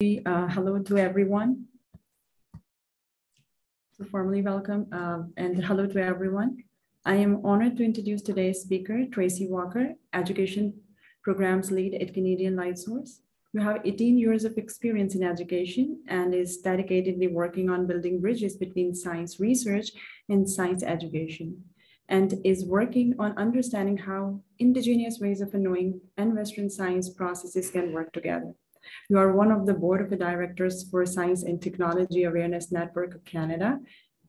Uh, hello to everyone. So formally welcome uh, and hello to everyone. I am honored to introduce today's speaker, Tracy Walker, Education Programs Lead at Canadian Light Source. who have 18 years of experience in education and is dedicatedly working on building bridges between science research and science education, and is working on understanding how indigenous ways of knowing and Western science processes can work together. You are one of the board of the directors for Science and Technology Awareness Network of Canada,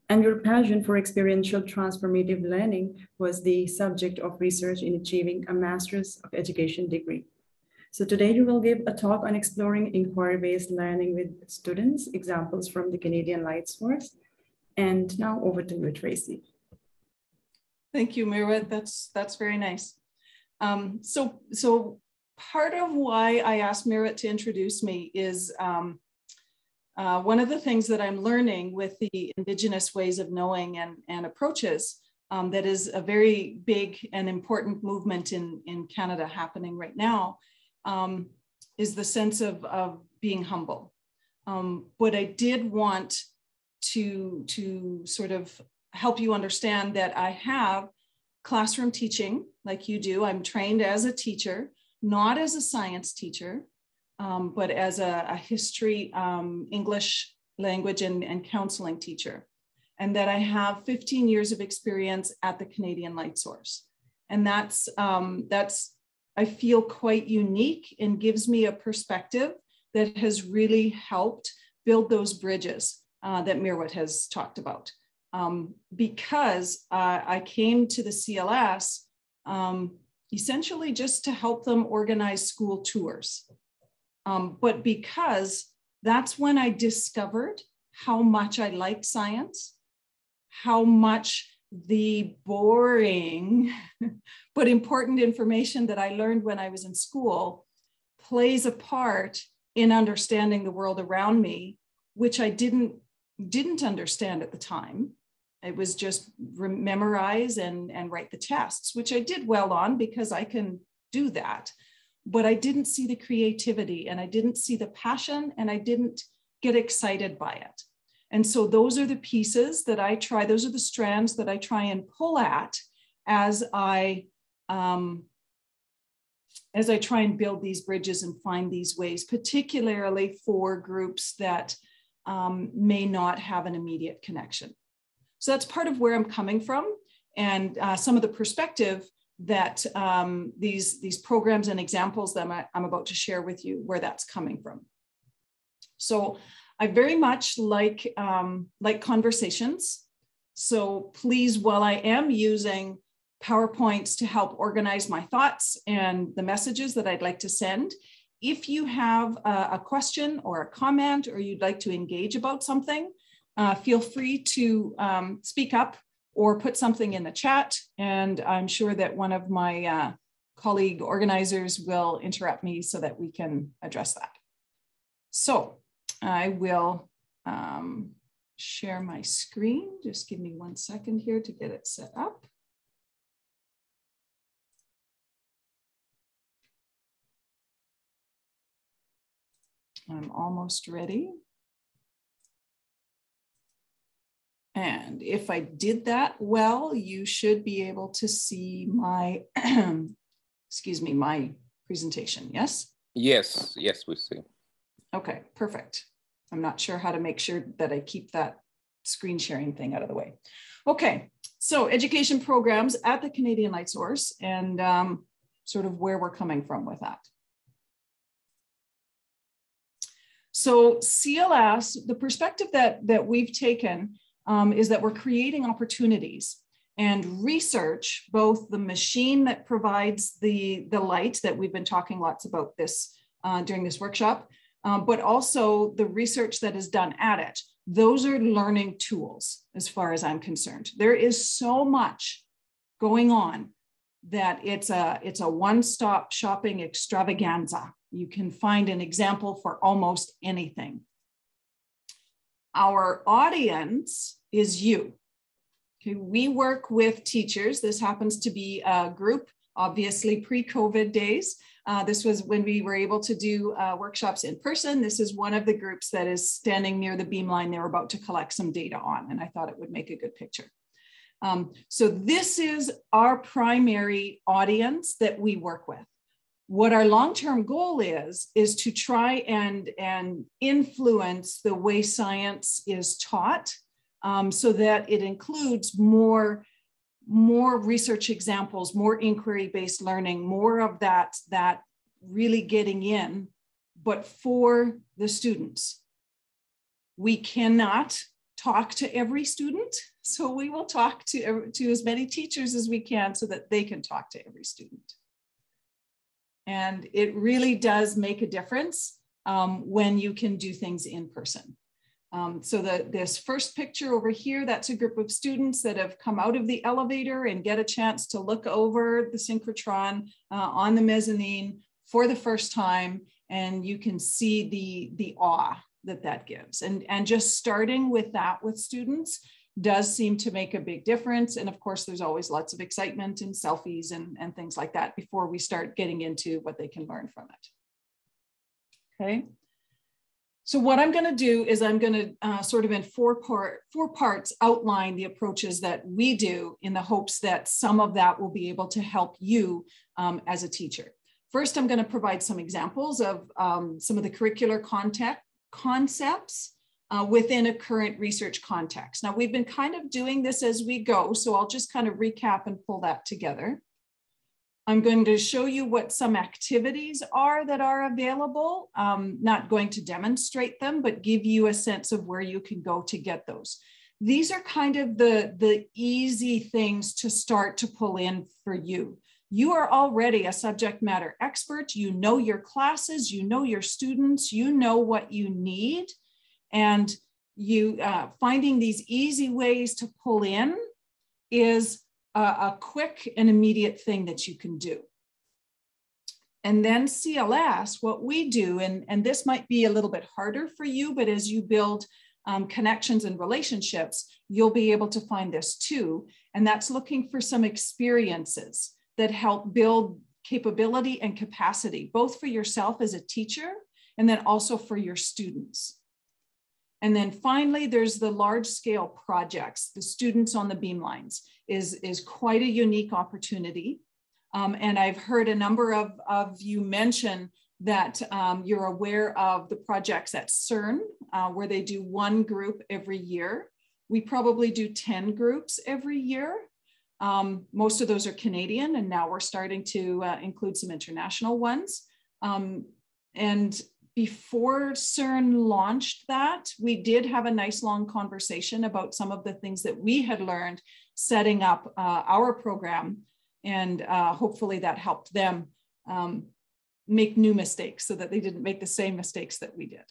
and your passion for experiential transformative learning was the subject of research in achieving a Master's of Education degree. So today you will give a talk on exploring inquiry-based learning with students, examples from the Canadian Light Source. And now over to you, Tracy. Thank you, Mirwet. That's that's very nice. Um, so so part of why I asked Merritt to introduce me is um, uh, one of the things that I'm learning with the Indigenous ways of knowing and, and approaches um, that is a very big and important movement in, in Canada happening right now um, is the sense of, of being humble. Um, but I did want to, to sort of help you understand that I have classroom teaching like you do. I'm trained as a teacher not as a science teacher, um, but as a, a history, um, English language, and, and counseling teacher. And that I have 15 years of experience at the Canadian Light Source. And that's, um, that's I feel quite unique and gives me a perspective that has really helped build those bridges uh, that Mirwet has talked about. Um, because uh, I came to the CLS um, essentially just to help them organize school tours. Um, but because that's when I discovered how much I liked science, how much the boring but important information that I learned when I was in school plays a part in understanding the world around me, which I didn't didn't understand at the time. It was just memorize and, and write the tests, which I did well on because I can do that. But I didn't see the creativity and I didn't see the passion and I didn't get excited by it. And so those are the pieces that I try, those are the strands that I try and pull at as I um, as I try and build these bridges and find these ways, particularly for groups that um, may not have an immediate connection. So that's part of where I'm coming from and uh, some of the perspective that um, these, these programs and examples that I'm, about to share with you, where that's coming from. So I very much like, um, like conversations. So please, while I am using PowerPoints to help organize my thoughts and the messages that I'd like to send, if you have a, a question or a comment or you'd like to engage about something, uh, feel free to um, speak up or put something in the chat. And I'm sure that one of my uh, colleague organizers will interrupt me so that we can address that. So I will um, share my screen. Just give me one second here to get it set up. I'm almost ready. And if I did that well, you should be able to see my, excuse me, my presentation, yes? Yes, yes, we see. Okay, perfect. I'm not sure how to make sure that I keep that screen sharing thing out of the way. Okay, so education programs at the Canadian Light Source and um, sort of where we're coming from with that. So CLS, the perspective that, that we've taken um, is that we're creating opportunities and research both the machine that provides the, the light that we've been talking lots about this uh, during this workshop, um, but also the research that is done at it. Those are learning tools as far as I'm concerned. There is so much going on that it's a, it's a one-stop shopping extravaganza. You can find an example for almost anything. Our audience is you. Okay, we work with teachers. This happens to be a group, obviously pre-COVID days, Uh, this was when we were able to do uh, workshops in person. This is one of the groups that is standing near the beamline they're about to collect some data on, and I thought it would make a good picture. Um, so this is our primary audience that we work with. What our long-term goal is, is to try and, and influence the way science is taught um, so that it includes more more research examples, more inquiry-based learning, more of that, that really getting in, but for the students. We cannot talk to every student, so we will talk to, to as many teachers as we can so that they can talk to every student. And it really does make a difference um, when you can do things in person. Um, so the, this first picture over here, that's a group of students that have come out of the elevator and get a chance to look over the synchrotron uh, on the mezzanine for the first time. And you can see the, the awe that that gives. And, and just starting with that with students does seem to make a big difference. And of course, there's always lots of excitement and selfies and, and things like that before we start getting into what they can learn from it. Okay. So what I'm going to do is I'm going to uh, sort of in four part four parts outline the approaches that we do in the hopes that some of that will be able to help you um, as a teacher. First, I'm going to provide some examples of um, some of the curricular content concepts uh, within a current research context. Now, we've been kind of doing this as we go, so I'll just kind of recap and pull that together. I'm going to show you what some activities are that are available. Um, not going to demonstrate them, but give you a sense of where you can go to get those. These are kind of the, the easy things to start to pull in for you. You are already a subject matter expert. You know your classes, you know your students, you know what you need. And you uh, finding these easy ways to pull in is a, a quick and immediate thing that you can do. And then CLS, what we do, and, and this might be a little bit harder for you, but as you build um, connections and relationships, you'll be able to find this too. And that's looking for some experiences that help build capability and capacity, both for yourself as a teacher and then also for your students. And then finally, there's the large scale projects, the students on the beamlines is, is quite a unique opportunity. Um, and I've heard a number of, of you mention that um, you're aware of the projects at CERN, uh, where they do one group every year. We probably do 10 groups every year. Um, most of those are Canadian, and now we're starting to uh, include some international ones. Um, and before CERN launched that, we did have a nice long conversation about some of the things that we had learned setting up uh, our program. And uh, hopefully that helped them um, make new mistakes so that they didn't make the same mistakes that we did.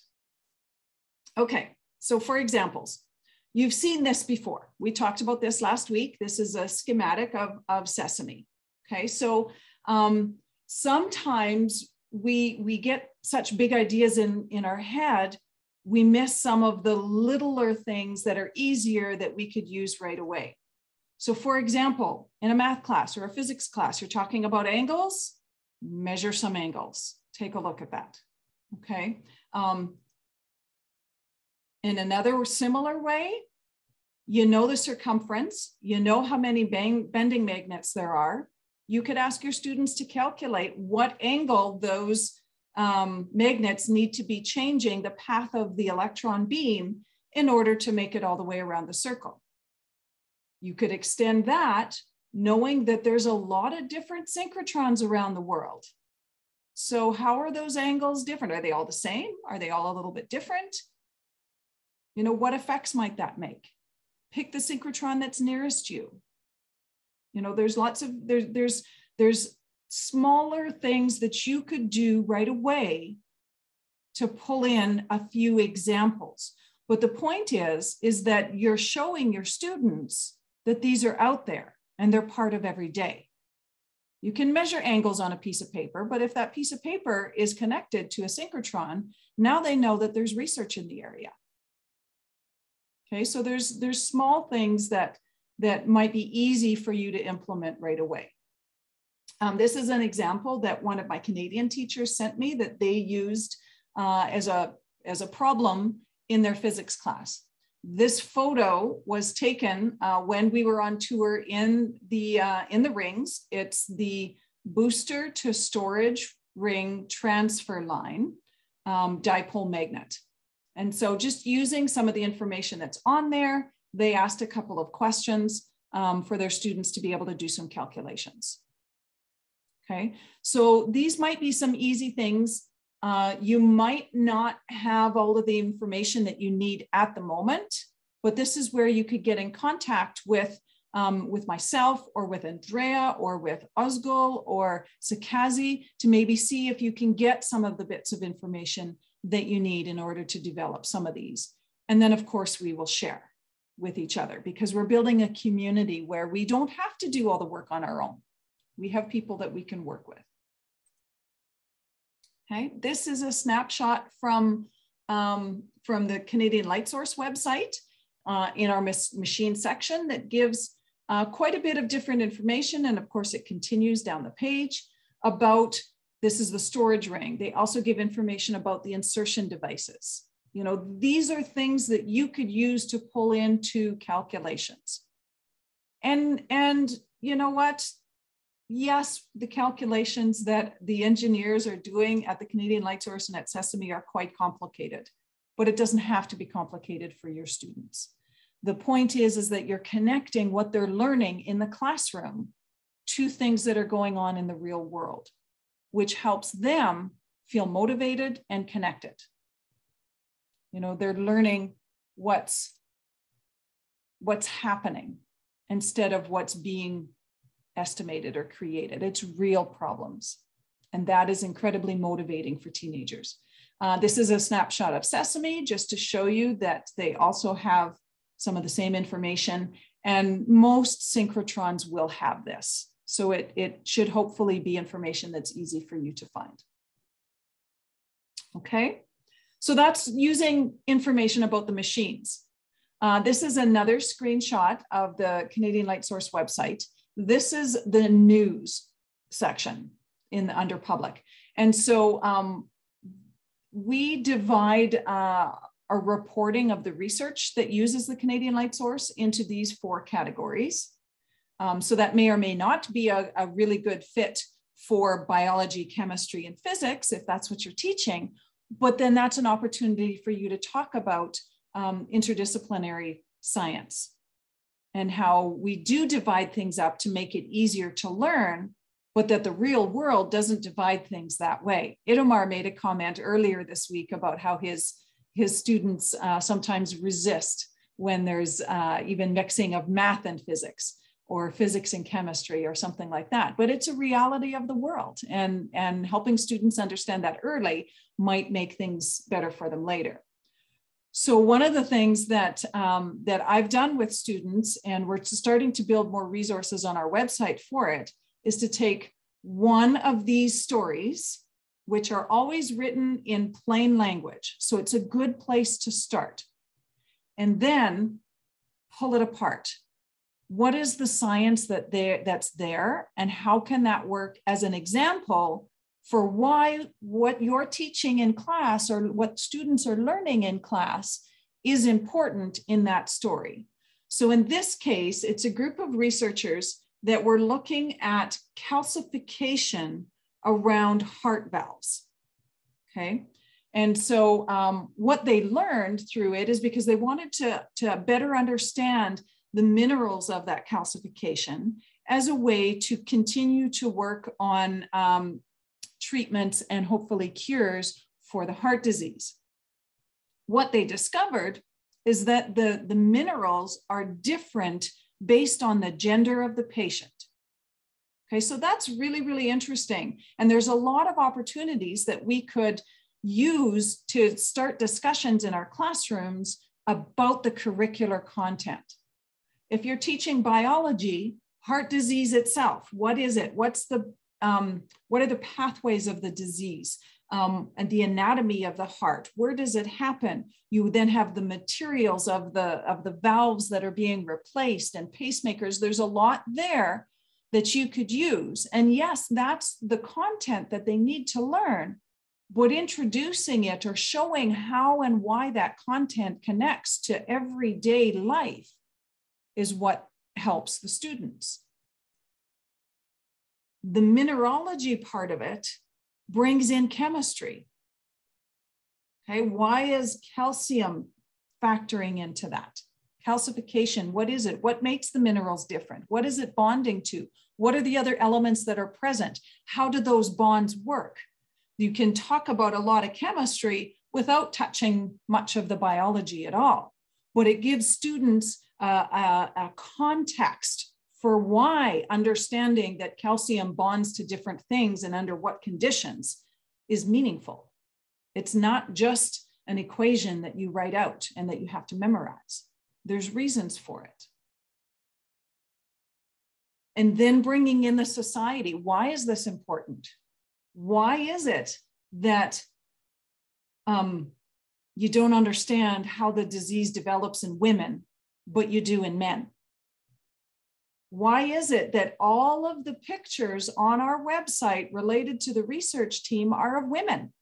Okay, so for examples, you've seen this before. We talked about this last week. This is a schematic of, of Sesame. Okay, so um, sometimes we we get such big ideas in in our head we miss some of the littler things that are easier that we could use right away. So for example in a math class or a physics class you're talking about angles measure some angles. Take a look at that okay? Um, in another similar way you know the circumference you know how many bang, bending magnets there are you could ask your students to calculate what angle those um, magnets need to be changing the path of the electron beam in order to make it all the way around the circle. You could extend that knowing that there's a lot of different synchrotrons around the world. So how are those angles different? Are they all the same? Are they all a little bit different? You know, what effects might that make? Pick the synchrotron that's nearest you. You know, there's lots of there's there's there's smaller things that you could do right away to pull in a few examples. But the point is, is that you're showing your students that these are out there and they're part of every day. You can measure angles on a piece of paper, but if that piece of paper is connected to a synchrotron, now they know that there's research in the area. Okay, so there's, there's small things that that might be easy for you to implement right away. Um, this is an example that one of my Canadian teachers sent me that they used uh, as, a, as a problem in their physics class. This photo was taken uh, when we were on tour in the, uh, in the rings. It's the booster to storage ring transfer line um, dipole magnet. And so just using some of the information that's on there, they asked a couple of questions um, for their students to be able to do some calculations. Okay, so these might be some easy things. Uh, you might not have all of the information that you need at the moment, but this is where you could get in contact with um, with myself or with Andrea or with Ozgul or Sakazi to maybe see if you can get some of the bits of information that you need in order to develop some of these. And then of course we will share with each other because we're building a community where we don't have to do all the work on our own. We have people that we can work with. Okay, this is a snapshot from, um, from the Canadian Light Source website uh, in our machine section that gives uh, quite a bit of different information. And of course, it continues down the page about this is the storage ring. They also give information about the insertion devices. You know, these are things that you could use to pull into calculations. And, and you know what? Yes, the calculations that the engineers are doing at the Canadian Light Source and at Sesame are quite complicated, but it doesn't have to be complicated for your students the point is is that you're connecting what they're learning in the classroom to things that are going on in the real world which helps them feel motivated and connected you know they're learning what's what's happening instead of what's being estimated or created it's real problems and that is incredibly motivating for teenagers uh, this is a snapshot of sesame just to show you that they also have some of the same information. And most synchrotrons will have this. So it, it should hopefully be information that's easy for you to find. Okay, so that's using information about the machines. Uh, this is another screenshot of the Canadian Light Source website. This is the news section in the under public. And so um, we divide uh, a reporting of the research that uses the Canadian light source into these four categories. Um, so that may or may not be a, a really good fit for biology, chemistry, and physics, if that's what you're teaching. But then that's an opportunity for you to talk about um, interdisciplinary science and how we do divide things up to make it easier to learn, but that the real world doesn't divide things that way. Itamar made a comment earlier this week about how his his students uh, sometimes resist when there's uh, even mixing of math and physics or physics and chemistry or something like that. But it's a reality of the world and, and helping students understand that early might make things better for them later. So one of the things that, um, that I've done with students, and we're starting to build more resources on our website for it, is to take one of these stories which are always written in plain language. So it's a good place to start. And then pull it apart. What is the science that there, that's there, and how can that work as an example for why what you're teaching in class or what students are learning in class is important in that story? So in this case, it's a group of researchers that were looking at calcification around heart valves. Okay. And so um, what they learned through it is because they wanted to, to better understand the minerals of that calcification as a way to continue to work on um, treatments and hopefully cures for the heart disease. What they discovered is that the, the minerals are different based on the gender of the patient. Okay, so that's really, really interesting. And there's a lot of opportunities that we could use to start discussions in our classrooms about the curricular content. If you're teaching biology, heart disease itself, what is it? What's the, um, what are the pathways of the disease? Um, and the anatomy of the heart. Where does it happen? You then have the materials of the of the valves that are being replaced and pacemakers. There's a lot there that you could use. And yes, that's the content that they need to learn. But introducing it or showing how and why that content connects to everyday life is what helps the students. The mineralogy part of it brings in chemistry. Okay, why is calcium factoring into that? Calcification, what is it? What makes the minerals different? What is it bonding to? What are the other elements that are present? How do those bonds work? You can talk about a lot of chemistry without touching much of the biology at all. But it gives students a, a context for why understanding that calcium bonds to different things and under what conditions is meaningful. It's not just an equation that you write out and that you have to memorize. There's reasons for it. And then bringing in the society. Why is this important? Why is it that um, you don't understand how the disease develops in women, but you do in men? Why is it that all of the pictures on our website related to the research team are of women?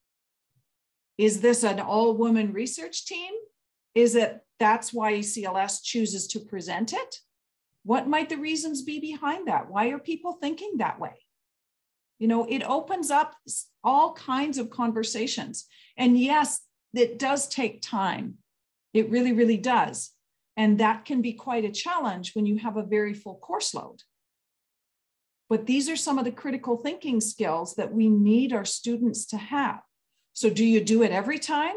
Is this an all woman research team? Is it that's why ECLS chooses to present it? What might the reasons be behind that? Why are people thinking that way? You know, it opens up all kinds of conversations. And yes, it does take time. It really, really does. And that can be quite a challenge when you have a very full course load. But these are some of the critical thinking skills that we need our students to have. So, do you do it every time?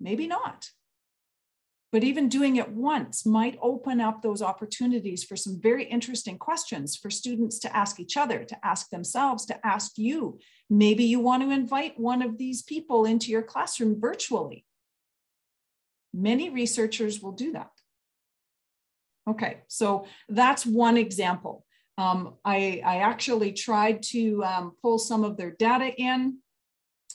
Maybe not. But even doing it once might open up those opportunities for some very interesting questions for students to ask each other, to ask themselves, to ask you. Maybe you want to invite one of these people into your classroom virtually. Many researchers will do that. Okay, so that's one example. Um, I, I, actually tried to um, pull some of their data in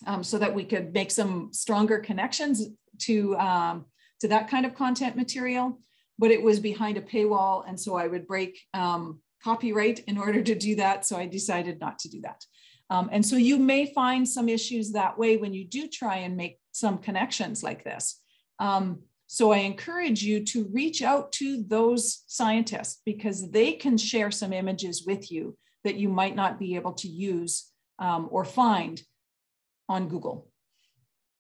um, so that we could make some stronger connections to um, to that kind of content material, but it was behind a paywall. And so I would break um, copyright in order to do that. So I decided not to do that. Um, and so you may find some issues that way when you do try and make some connections like this. Um, so I encourage you to reach out to those scientists because they can share some images with you that you might not be able to use um, or find on Google.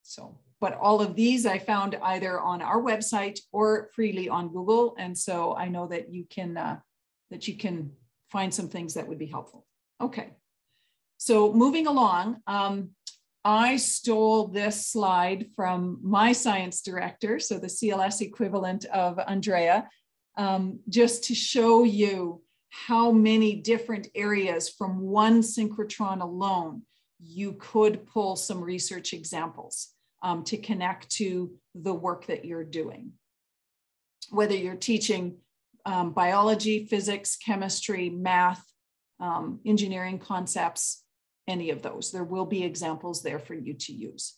So but all of these I found either on our website or freely on Google. And so I know that you can, uh, that you can find some things that would be helpful. Okay, so moving along, um, I stole this slide from my science director, so the CLS equivalent of Andrea, um, just to show you how many different areas from one synchrotron alone you could pull some research examples um, to connect to the work that you're doing. Whether you're teaching um, biology, physics, chemistry, math, um, engineering concepts, any of those. There will be examples there for you to use.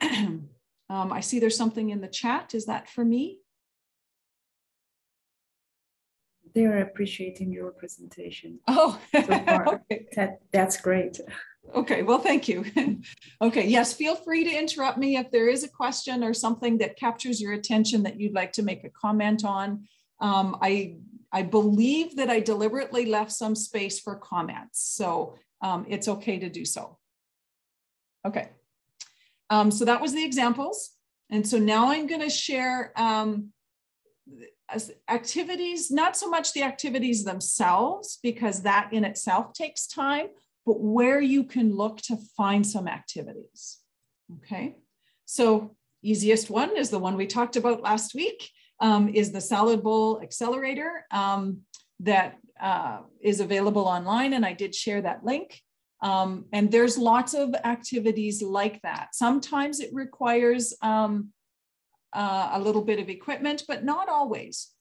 Um, I see there's something in the chat. Is that for me? They're appreciating your presentation. Oh, so okay. that, that's great. Okay, well, thank you. okay, yes, feel free to interrupt me if there is a question or something that captures your attention that you'd like to make a comment on. Um, I, I believe that I deliberately left some space for comments, so um, it's okay to do so. Okay, um, so that was the examples. And so now I'm gonna share um, activities, not so much the activities themselves, because that in itself takes time, but where you can look to find some activities. Okay, so easiest one is the one we talked about last week, um, is the Salad Bowl Accelerator um, that uh, is available online, and I did share that link. Um, and there's lots of activities like that. Sometimes it requires um, uh, a little bit of equipment, but not always.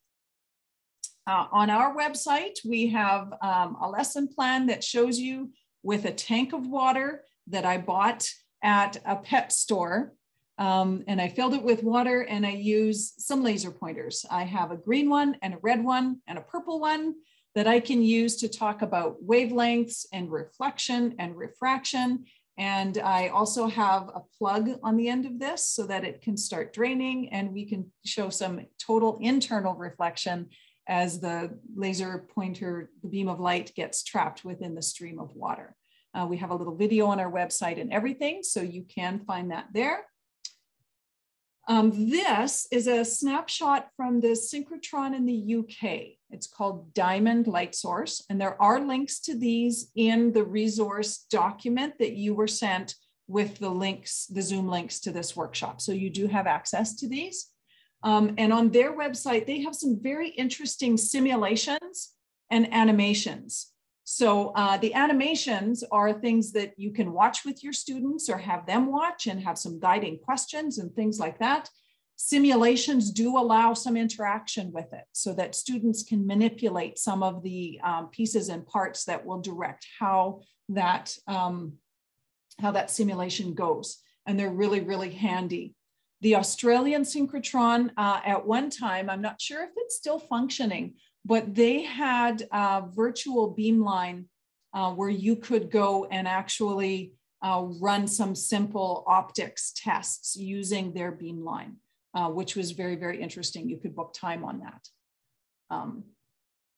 Uh, on our website, we have um, a lesson plan that shows you with a tank of water that I bought at a pet store. Um, and I filled it with water and I use some laser pointers. I have a green one and a red one and a purple one. That I can use to talk about wavelengths and reflection and refraction. And I also have a plug on the end of this so that it can start draining and we can show some total internal reflection as the laser pointer, the beam of light gets trapped within the stream of water. Uh, we have a little video on our website and everything, so you can find that there. Um, this is a snapshot from the synchrotron in the UK. It's called Diamond Light Source, and there are links to these in the resource document that you were sent with the links, the Zoom links to this workshop. So you do have access to these. Um, and on their website, they have some very interesting simulations and animations. So uh, the animations are things that you can watch with your students or have them watch and have some guiding questions and things like that. Simulations do allow some interaction with it so that students can manipulate some of the um, pieces and parts that will direct how that, um, how that simulation goes. And they're really, really handy. The Australian synchrotron uh, at one time, I'm not sure if it's still functioning, but they had a virtual beamline uh, where you could go and actually uh, run some simple optics tests using their beamline, uh, which was very, very interesting. You could book time on that. Um,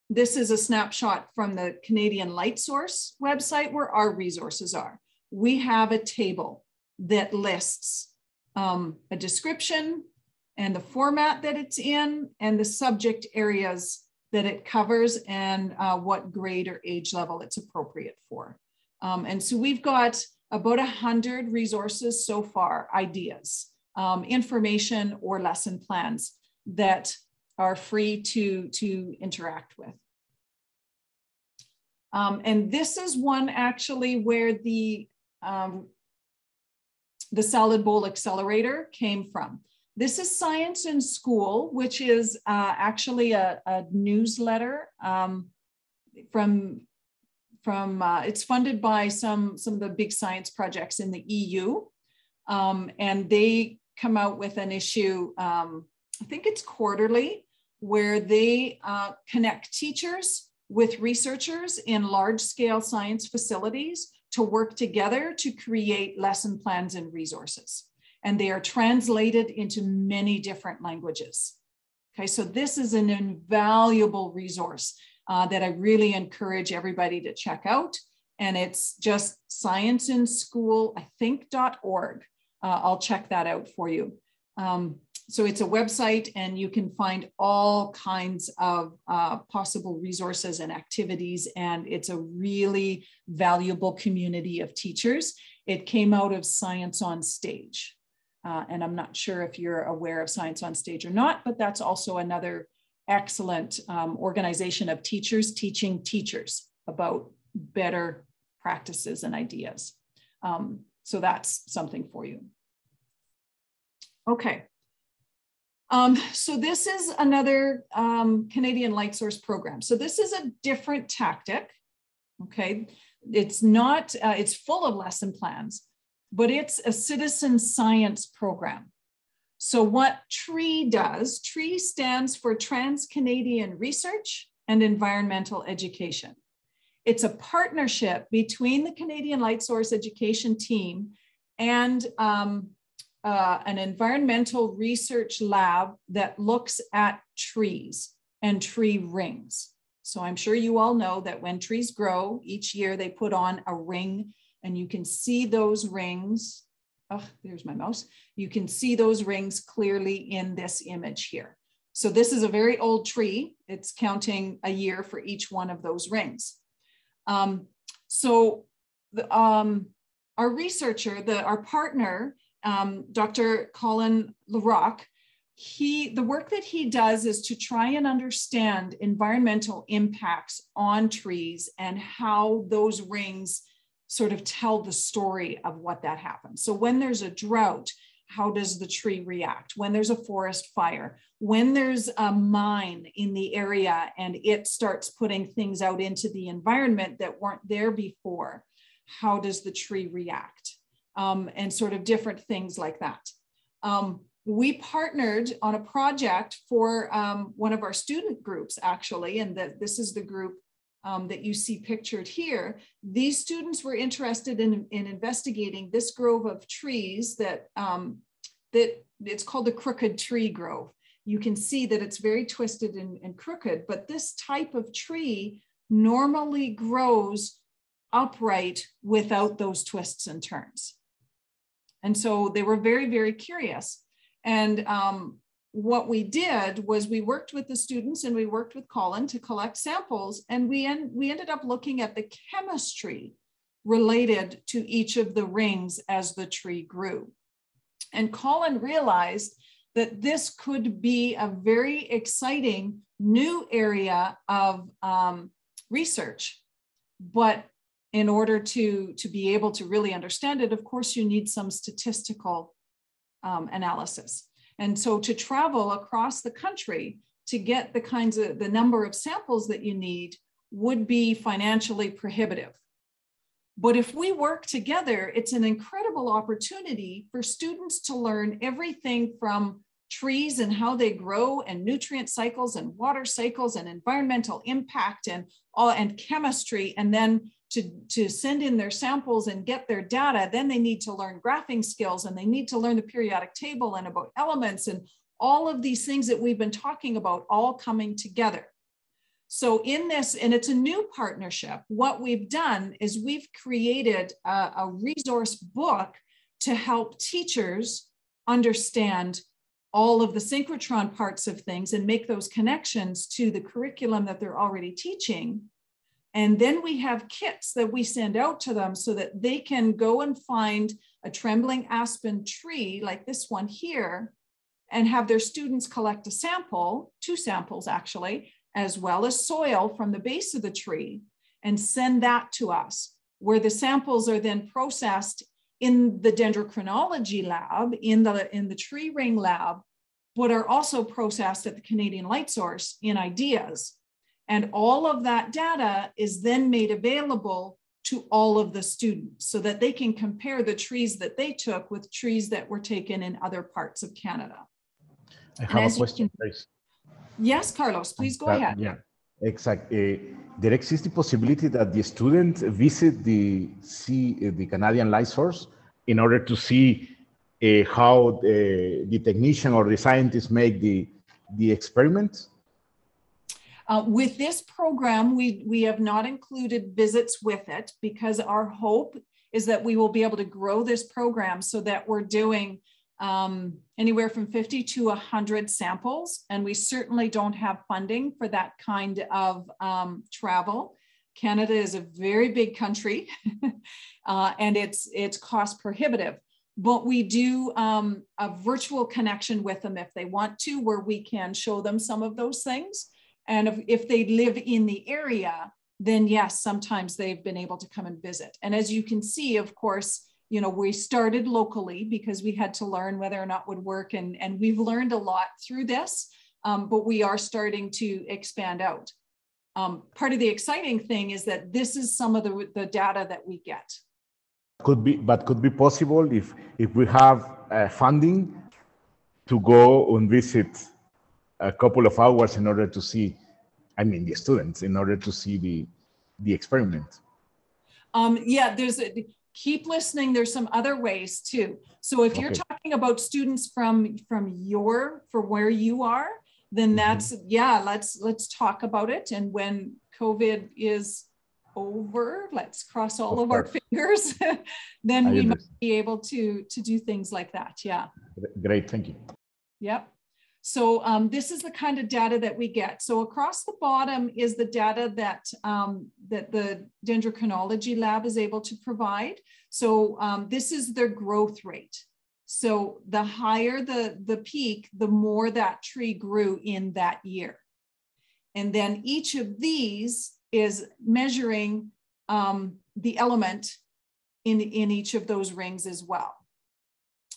this is a snapshot from the Canadian Light Source website where our resources are. We have a table that lists um, a description and the format that it's in and the subject areas that it covers and uh, what grade or age level it's appropriate for. Um, and so we've got about 100 resources so far, ideas, um, information or lesson plans that are free to, to interact with. Um, and this is one actually where the, um, the Salad Bowl Accelerator came from. This is Science in School, which is uh, actually a, a newsletter um, from from uh, it's funded by some some of the big science projects in the EU, um, and they come out with an issue. Um, I think it's quarterly, where they uh, connect teachers with researchers in large scale science facilities to work together to create lesson plans and resources and they are translated into many different languages. Okay, so this is an invaluable resource uh, that I really encourage everybody to check out. And it's just scienceinschool, I think.org. Uh, I'll check that out for you. Um, so it's a website and you can find all kinds of uh, possible resources and activities. And it's a really valuable community of teachers. It came out of Science on Stage. Uh, and I'm not sure if you're aware of Science on Stage or not, but that's also another excellent um, organization of teachers teaching teachers about better practices and ideas. Um, so that's something for you. Okay. Um, so this is another um, Canadian Light Source program. So this is a different tactic. Okay. It's not, uh, it's full of lesson plans, but it's a citizen science program. So, what TREE does, TREE stands for Trans Canadian Research and Environmental Education. It's a partnership between the Canadian Light Source Education team and um, uh, an environmental research lab that looks at trees and tree rings. So I'm sure you all know that when trees grow, each year they put on a ring and you can see those rings. Oh, there's my mouse. You can see those rings clearly in this image here. So this is a very old tree. It's counting a year for each one of those rings. Um, so the, um, our researcher, the, our partner, um, Dr. Colin Laroque, he, the work that he does is to try and understand environmental impacts on trees and how those rings sort of tell the story of what that happens. So when there's a drought, how does the tree react? When there's a forest fire, when there's a mine in the area and it starts putting things out into the environment that weren't there before, how does the tree react? Um, and sort of different things like that. Um, we partnered on a project for um, one of our student groups, actually, and the, this is the group um, that you see pictured here, these students were interested in, in investigating this grove of trees that, um, that it's called the crooked tree grove. You can see that it's very twisted and, and crooked, but this type of tree normally grows upright without those twists and turns. And so they were very, very curious. And um, what we did was we worked with the students and we worked with Colin to collect samples and we, en we ended up looking at the chemistry related to each of the rings as the tree grew. And Colin realized that this could be a very exciting new area of um, research. But in order to, to be able to really understand it, of course, you need some statistical um, analysis. And so to travel across the country to get the kinds of the number of samples that you need would be financially prohibitive. But if we work together, it's an incredible opportunity for students to learn everything from trees and how they grow and nutrient cycles and water cycles and environmental impact and all and chemistry and then to, to send in their samples and get their data, then they need to learn graphing skills and they need to learn the periodic table and about elements and all of these things that we've been talking about all coming together. So in this, and it's a new partnership, what we've done is we've created a, a resource book to help teachers understand all of the synchrotron parts of things and make those connections to the curriculum that they're already teaching and then we have kits that we send out to them so that they can go and find a trembling aspen tree like this one here and have their students collect a sample, two samples actually, as well as soil from the base of the tree and send that to us, where the samples are then processed in the dendrochronology lab, in the, in the tree ring lab, but are also processed at the Canadian Light Source in IDEAS. And all of that data is then made available to all of the students so that they can compare the trees that they took with trees that were taken in other parts of Canada. I have a question, can, please. Yes, Carlos, please go uh, ahead. Yeah, exactly. Uh, there exists the possibility that the student visit the see uh, the Canadian light source in order to see uh, how the, the technician or the scientist make the the experiment uh, with this program, we, we have not included visits with it because our hope is that we will be able to grow this program so that we're doing um, anywhere from 50 to 100 samples. And we certainly don't have funding for that kind of um, travel. Canada is a very big country uh, and it's, it's cost prohibitive. But we do um, a virtual connection with them if they want to, where we can show them some of those things. And if, if they live in the area, then yes, sometimes they've been able to come and visit. And as you can see, of course, you know, we started locally because we had to learn whether or not would work. And, and we've learned a lot through this, um, but we are starting to expand out. Um, part of the exciting thing is that this is some of the, the data that we get. Could be, but could be possible if, if we have uh, funding to go and visit a couple of hours in order to see, I mean, the students, in order to see the, the experiment. Um, yeah, there's a, keep listening. There's some other ways too. So if you're talking about students from, from your, from where you are, then mm-hmm. that's, mm -hmm. yeah, let's, let's talk about it. And when COVID is over, let's cross all of, of our fingers, then I we understand. might be able to, to do things like that. Yeah. Great, thank you. Yep. So um, this is the kind of data that we get. So across the bottom is the data that, um, that the dendrochronology lab is able to provide. So um, this is their growth rate. So the higher the, the peak, the more that tree grew in that year. And then each of these is measuring um, the element in, in each of those rings as well.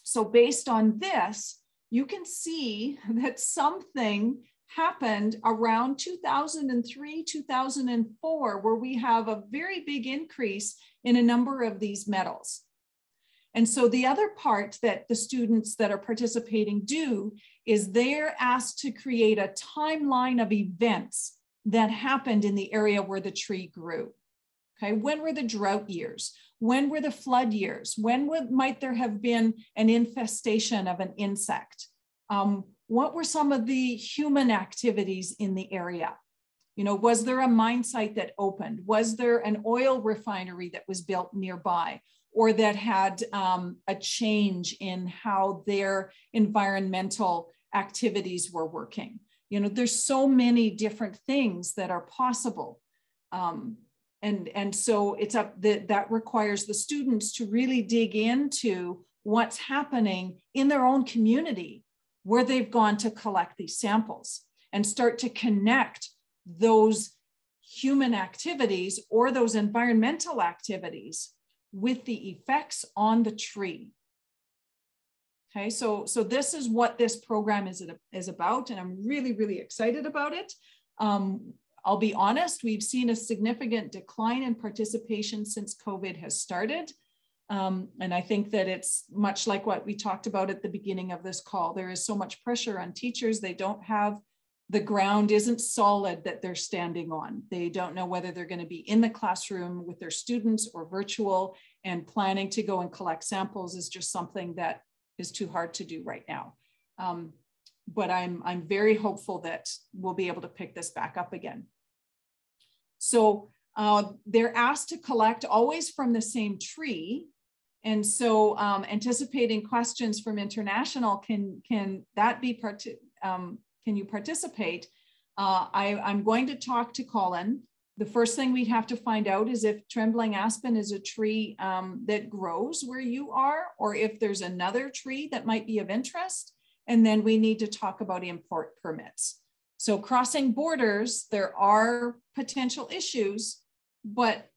So based on this, you can see that something happened around 2003, 2004, where we have a very big increase in a number of these metals. And so the other part that the students that are participating do is they're asked to create a timeline of events that happened in the area where the tree grew. Okay, when were the drought years? When were the flood years? When would, might there have been an infestation of an insect? Um, what were some of the human activities in the area? You know, was there a mine site that opened? Was there an oil refinery that was built nearby? Or that had um, a change in how their environmental activities were working. You know, there's so many different things that are possible. Um, and, and so it's up that that requires the students to really dig into what's happening in their own community where they've gone to collect these samples and start to connect those human activities or those environmental activities with the effects on the tree. Okay, so, so this is what this program is, is about, and I'm really, really excited about it. Um, I'll be honest, we've seen a significant decline in participation since COVID has started. Um, and I think that it's much like what we talked about at the beginning of this call. There is so much pressure on teachers. They don't have the ground isn't solid that they're standing on. They don't know whether they're going to be in the classroom with their students or virtual, and planning to go and collect samples is just something that is too hard to do right now. Um, but I'm, I'm very hopeful that we'll be able to pick this back up again. So uh, they're asked to collect always from the same tree. And so um, anticipating questions from international, can, can that be part, um, can you participate? Uh, I, I'm going to talk to Colin. The first thing we'd have to find out is if trembling aspen is a tree um, that grows where you are, or if there's another tree that might be of interest. And then we need to talk about import permits. So crossing borders, there are potential issues, but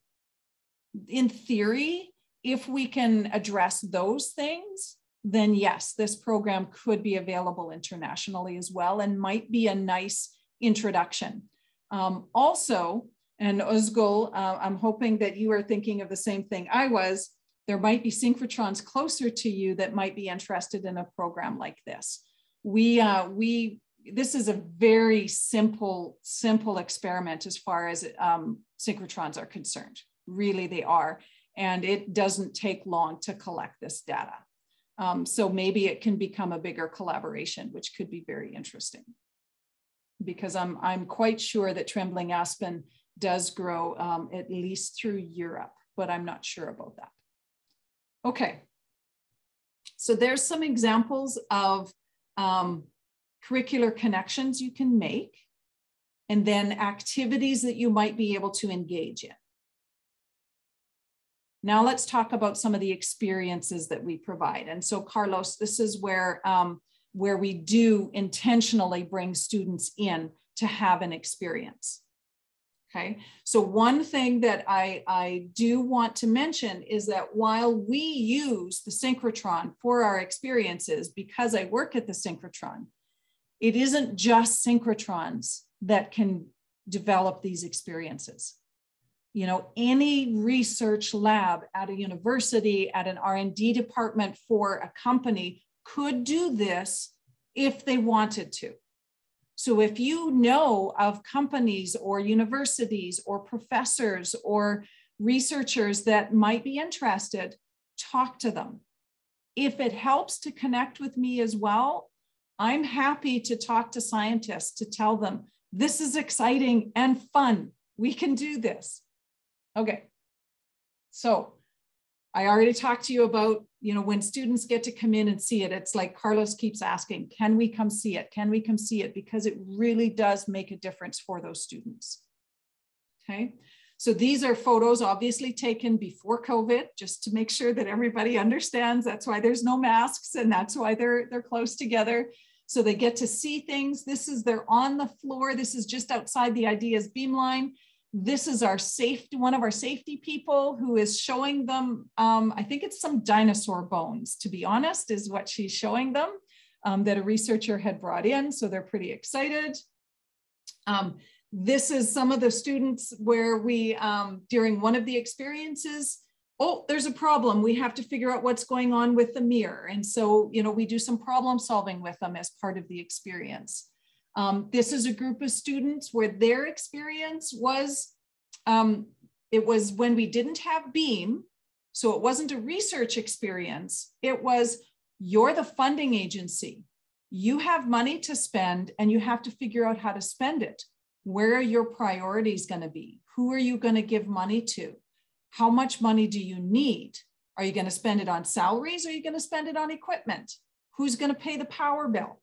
in theory, if we can address those things, then yes, this program could be available internationally as well and might be a nice introduction. Um, also, and Ozgul, uh, I'm hoping that you are thinking of the same thing I was. There might be synchrotrons closer to you that might be interested in a program like this. We, uh, we, this is a very simple, simple experiment as far as um, synchrotrons are concerned. Really, they are. And it doesn't take long to collect this data. Um, so maybe it can become a bigger collaboration, which could be very interesting. Because I'm, I'm quite sure that trembling aspen does grow um, at least through Europe, but I'm not sure about that. Okay, so there's some examples of um, curricular connections you can make and then activities that you might be able to engage in. Now let's talk about some of the experiences that we provide. And so Carlos, this is where, um, where we do intentionally bring students in to have an experience. Okay, so one thing that I, I do want to mention is that while we use the synchrotron for our experiences, because I work at the synchrotron, it isn't just synchrotrons that can develop these experiences. You know any research lab at a university at an r&d department for a company could do this if they wanted to so if you know of companies or universities or professors or researchers that might be interested talk to them. If it helps to connect with me as well i'm happy to talk to scientists to tell them this is exciting and fun. We can do this. Okay. So I already talked to you about, you know, when students get to come in and see it, it's like Carlos keeps asking, can we come see it? Can we come see it? Because it really does make a difference for those students. Okay. So these are photos obviously taken before COVID, just to make sure that everybody understands. That's why there's no masks and that's why they're, they're close together. So they get to see things. This is, they're on the floor. This is just outside the IDEAS beamline this is our safety, one of our safety people who is showing them, um, I think it's some dinosaur bones, to be honest, is what she's showing them um, that a researcher had brought in. So they're pretty excited. Um, this is some of the students where we, um, during one of the experiences, oh, there's a problem. We have to figure out what's going on with the mirror. And so, you know, we do some problem solving with them as part of the experience. Um, this is a group of students where their experience was, um, it was when we didn't have BEAM, so it wasn't a research experience, it was you're the funding agency. You have money to spend and you have to figure out how to spend it. Where are your priorities going to be? Who are you going to give money to? How much money do you need? Are you going to spend it on salaries or are you going to spend it on equipment? Who's going to pay the power bill?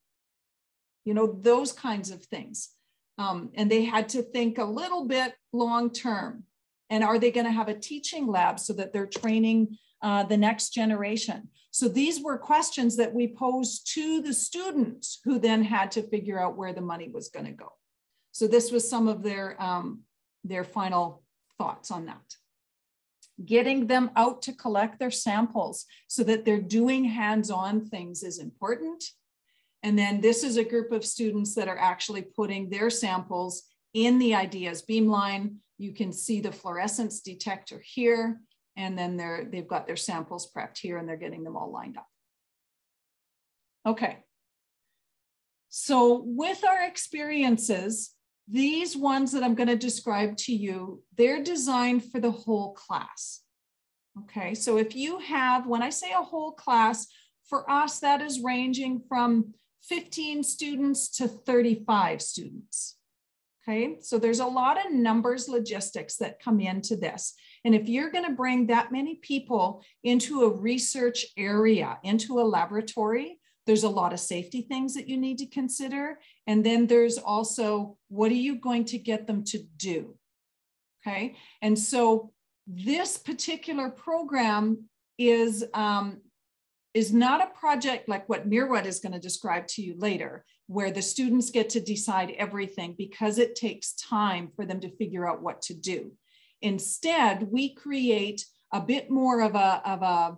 You know, those kinds of things. Um, and they had to think a little bit long term. And are they going to have a teaching lab so that they're training uh, the next generation? So these were questions that we posed to the students who then had to figure out where the money was going to go. So this was some of their, um, their final thoughts on that getting them out to collect their samples so that they're doing hands-on things is important. And then this is a group of students that are actually putting their samples in the IDEAS beamline. You can see the fluorescence detector here, and then they're, they've got their samples prepped here and they're getting them all lined up. Okay. So with our experiences, these ones that I'm going to describe to you, they're designed for the whole class. Okay, so if you have, when I say a whole class, for us, that is ranging from 15 students to 35 students. Okay, so there's a lot of numbers logistics that come into this. And if you're going to bring that many people into a research area, into a laboratory, there's a lot of safety things that you need to consider. And then there's also what are you going to get them to do? Okay. And so this particular program is, um, is not a project like what Mirwet is going to describe to you later, where the students get to decide everything because it takes time for them to figure out what to do. Instead, we create a bit more of a, of a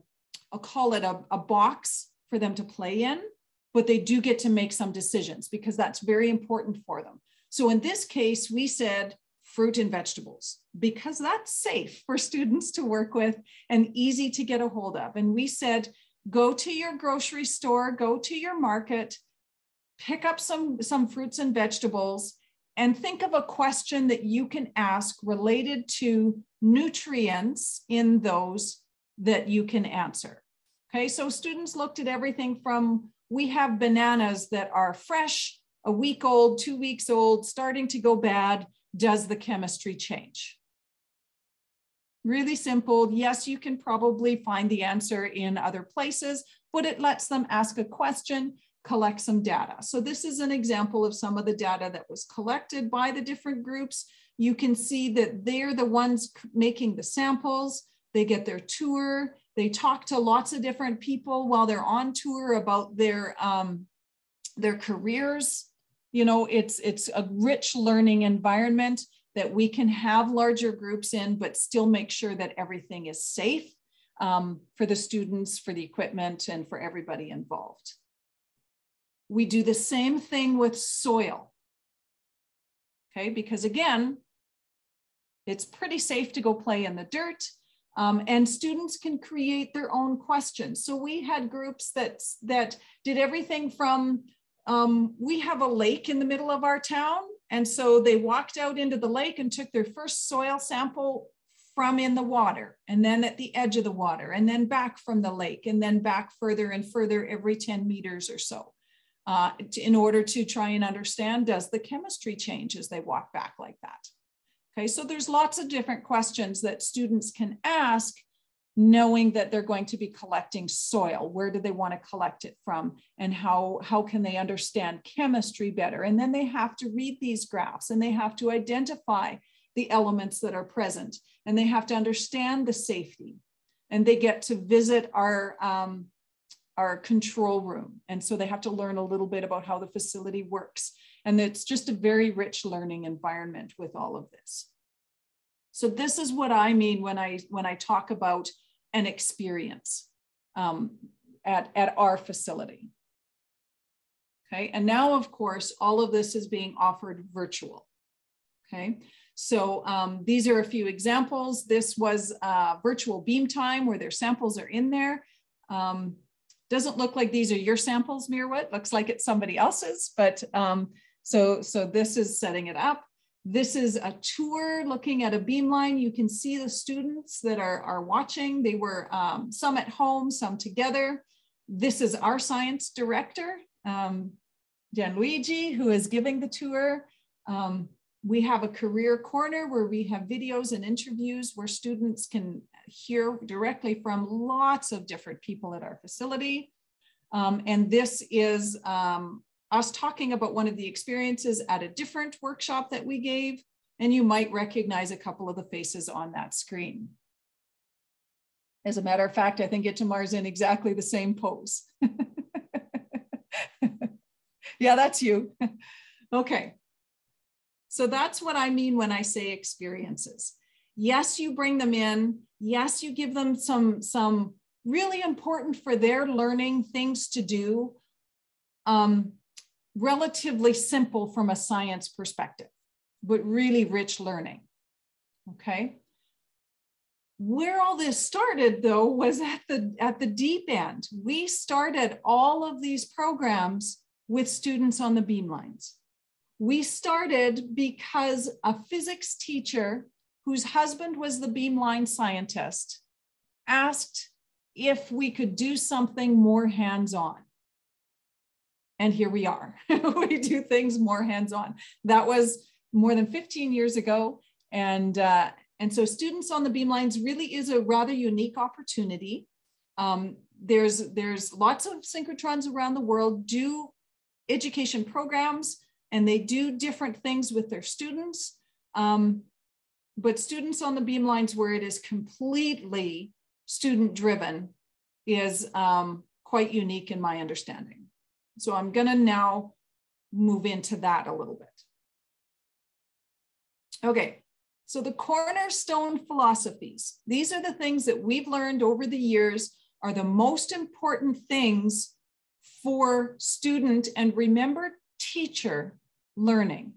I'll call it a, a box for them to play in, but they do get to make some decisions because that's very important for them. So in this case, we said fruit and vegetables because that's safe for students to work with and easy to get a hold of. And we said, go to your grocery store, go to your market, pick up some, some fruits and vegetables, and think of a question that you can ask related to nutrients in those that you can answer. Okay, so students looked at everything from we have bananas that are fresh, a week old, two weeks old, starting to go bad. Does the chemistry change? Really simple. Yes, you can probably find the answer in other places, but it lets them ask a question, collect some data. So this is an example of some of the data that was collected by the different groups. You can see that they're the ones making the samples. They get their tour. They talk to lots of different people while they're on tour about their um, their careers. You know, it's it's a rich learning environment that we can have larger groups in, but still make sure that everything is safe um, for the students, for the equipment, and for everybody involved. We do the same thing with soil. Okay, because again, it's pretty safe to go play in the dirt. Um, and students can create their own questions. So we had groups that, that did everything from, um, we have a lake in the middle of our town. And so they walked out into the lake and took their first soil sample from in the water and then at the edge of the water and then back from the lake and then back further and further every 10 meters or so uh, in order to try and understand does the chemistry change as they walk back like that. Okay, so there's lots of different questions that students can ask knowing that they're going to be collecting soil. Where do they want to collect it from? And how, how can they understand chemistry better? And then they have to read these graphs and they have to identify the elements that are present and they have to understand the safety. And they get to visit our, um, our control room. And so they have to learn a little bit about how the facility works. And it's just a very rich learning environment with all of this. So this is what I mean when I when I talk about an experience um, at, at our facility. Okay, and now of course, all of this is being offered virtual. Okay, so um, these are a few examples. This was uh, virtual beam time where their samples are in there. Um, doesn't look like these are your samples, Mirwet. Looks like it's somebody else's, but um, So, so this is setting it up. This is a tour looking at a beamline. You can see the students that are, are watching. They were um, some at home, some together. This is our science director, um, Gianluigi, who is giving the tour. Um, we have a career corner where we have videos and interviews where students can hear directly from lots of different people at our facility. Um, and this is um, us talking about one of the experiences at a different workshop that we gave, and you might recognize a couple of the faces on that screen. As a matter of fact, I think Itamar's in exactly the same pose. yeah, that's you. okay. So that's what I mean when I say experiences. Yes, you bring them in. Yes, you give them some, some really important for their learning things to do. Um, relatively simple from a science perspective, but really rich learning. Okay. Where all this started though was at the at the deep end. We started all of these programs with students on the beamlines. We started because a physics teacher whose husband was the beamline scientist asked if we could do something more hands-on and here we are. we do things more hands-on. That was more than 15 years ago, and uh, and so students on the beamlines really is a rather unique opportunity. Um, there's there's lots of synchrotrons around the world do education programs, and they do different things with their students. Um, but students on the beamlines where it is completely student driven is um, quite unique in my understanding. So I'm going to now move into that a little bit. Okay, so the cornerstone philosophies, these are the things that we've learned over the years are the most important things for student and remember teacher learning.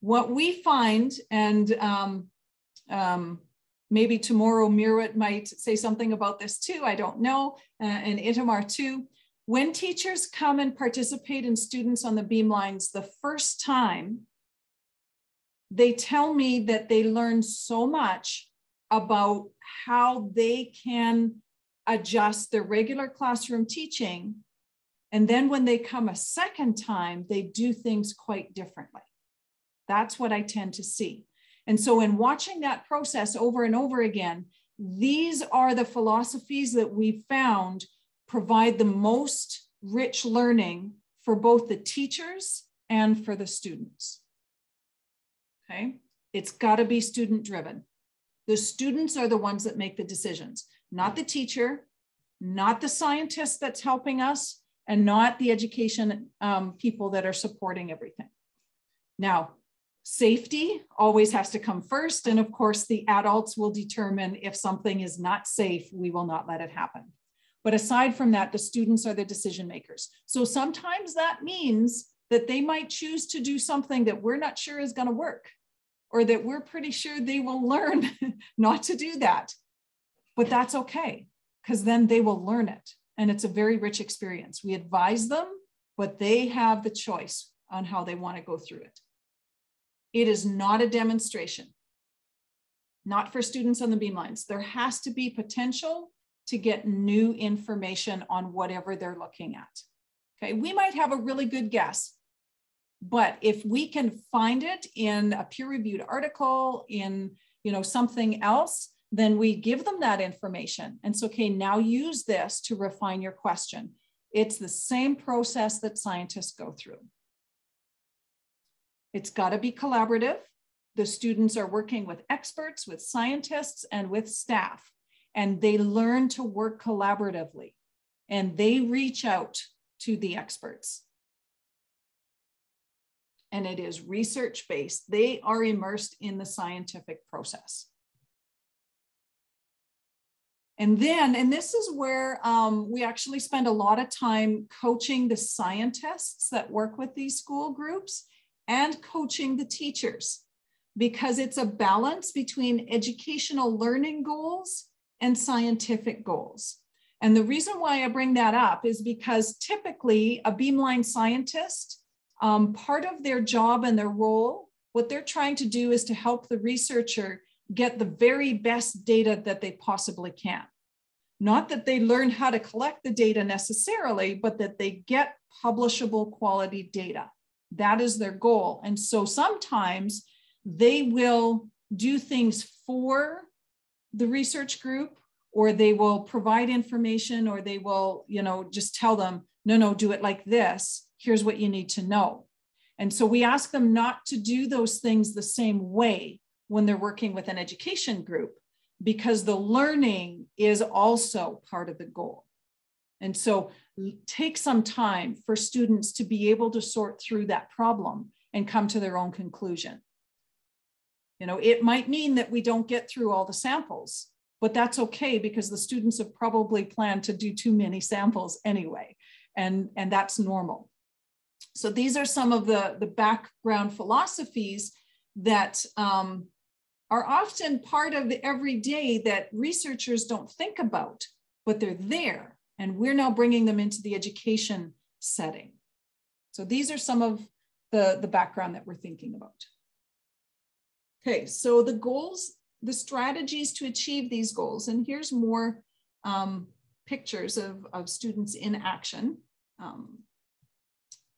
What we find, and um, um, maybe tomorrow Mirwet might say something about this too, I don't know, uh, and Itamar too, when teachers come and participate in students on the beamlines the first time, they tell me that they learn so much about how they can adjust their regular classroom teaching. And then when they come a second time, they do things quite differently. That's what I tend to see. And so, in watching that process over and over again, these are the philosophies that we found provide the most rich learning for both the teachers and for the students. Okay, it's got to be student driven. The students are the ones that make the decisions, not the teacher, not the scientist that's helping us, and not the education um, people that are supporting everything. Now, safety always has to come first. And of course, the adults will determine if something is not safe, we will not let it happen. But aside from that, the students are the decision makers. So sometimes that means that they might choose to do something that we're not sure is going to work, or that we're pretty sure they will learn not to do that. But that's okay, because then they will learn it. And it's a very rich experience. We advise them, but they have the choice on how they want to go through it. It is not a demonstration, not for students on the beamlines. There has to be potential to get new information on whatever they're looking at. Okay, we might have a really good guess, but if we can find it in a peer-reviewed article, in you know something else, then we give them that information. And so, okay, now use this to refine your question. It's the same process that scientists go through. It's got to be collaborative. The students are working with experts, with scientists, and with staff and they learn to work collaboratively and they reach out to the experts. And it is research based. They are immersed in the scientific process. And then, and this is where um, we actually spend a lot of time coaching the scientists that work with these school groups and coaching the teachers because it's a balance between educational learning goals and scientific goals. And the reason why I bring that up is because typically a beamline scientist um, part of their job and their role, what they're trying to do is to help the researcher get the very best data that they possibly can. Not that they learn how to collect the data necessarily, but that they get publishable quality data. That is their goal. And so sometimes they will do things for the research group or they will provide information or they will you know just tell them no no do it like this. Here's what you need to know. And so we ask them not to do those things the same way when they're working with an education group because the learning is also part of the goal. And so take some time for students to be able to sort through that problem and come to their own conclusion you know it might mean that we don't get through all the samples but that's okay because the students have probably planned to do too many samples anyway, and, and that's normal. So these are some of the, the background philosophies that um, are often part of the everyday that researchers don't think about, but they're there. And we're now bringing them into the education setting. So these are some of the, the background that we're thinking about. Okay, so the goals the strategies to achieve these goals. And here's more um, pictures of, of students in action. Um,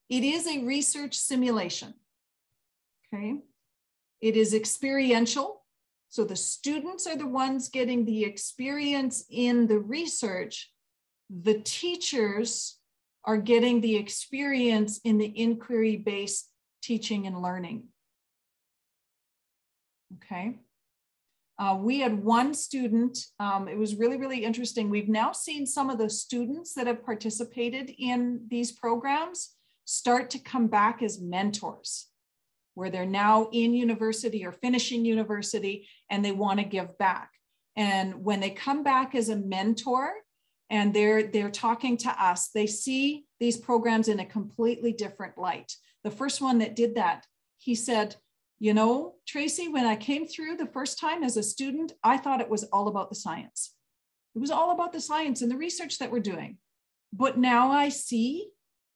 it is a research simulation, okay? It is experiential. So the students are the ones getting the experience in the research. The teachers are getting the experience in the inquiry-based teaching and learning. Okay. Uh, we had one student, um, it was really, really interesting. We've now seen some of the students that have participated in these programs start to come back as mentors, where they're now in university or finishing university and they want to give back. And when they come back as a mentor and they're, they're talking to us, they see these programs in a completely different light. The first one that did that, he said, you know, Tracy, when I came through the first time as a student, I thought it was all about the science. It was all about the science and the research that we're doing. But now I see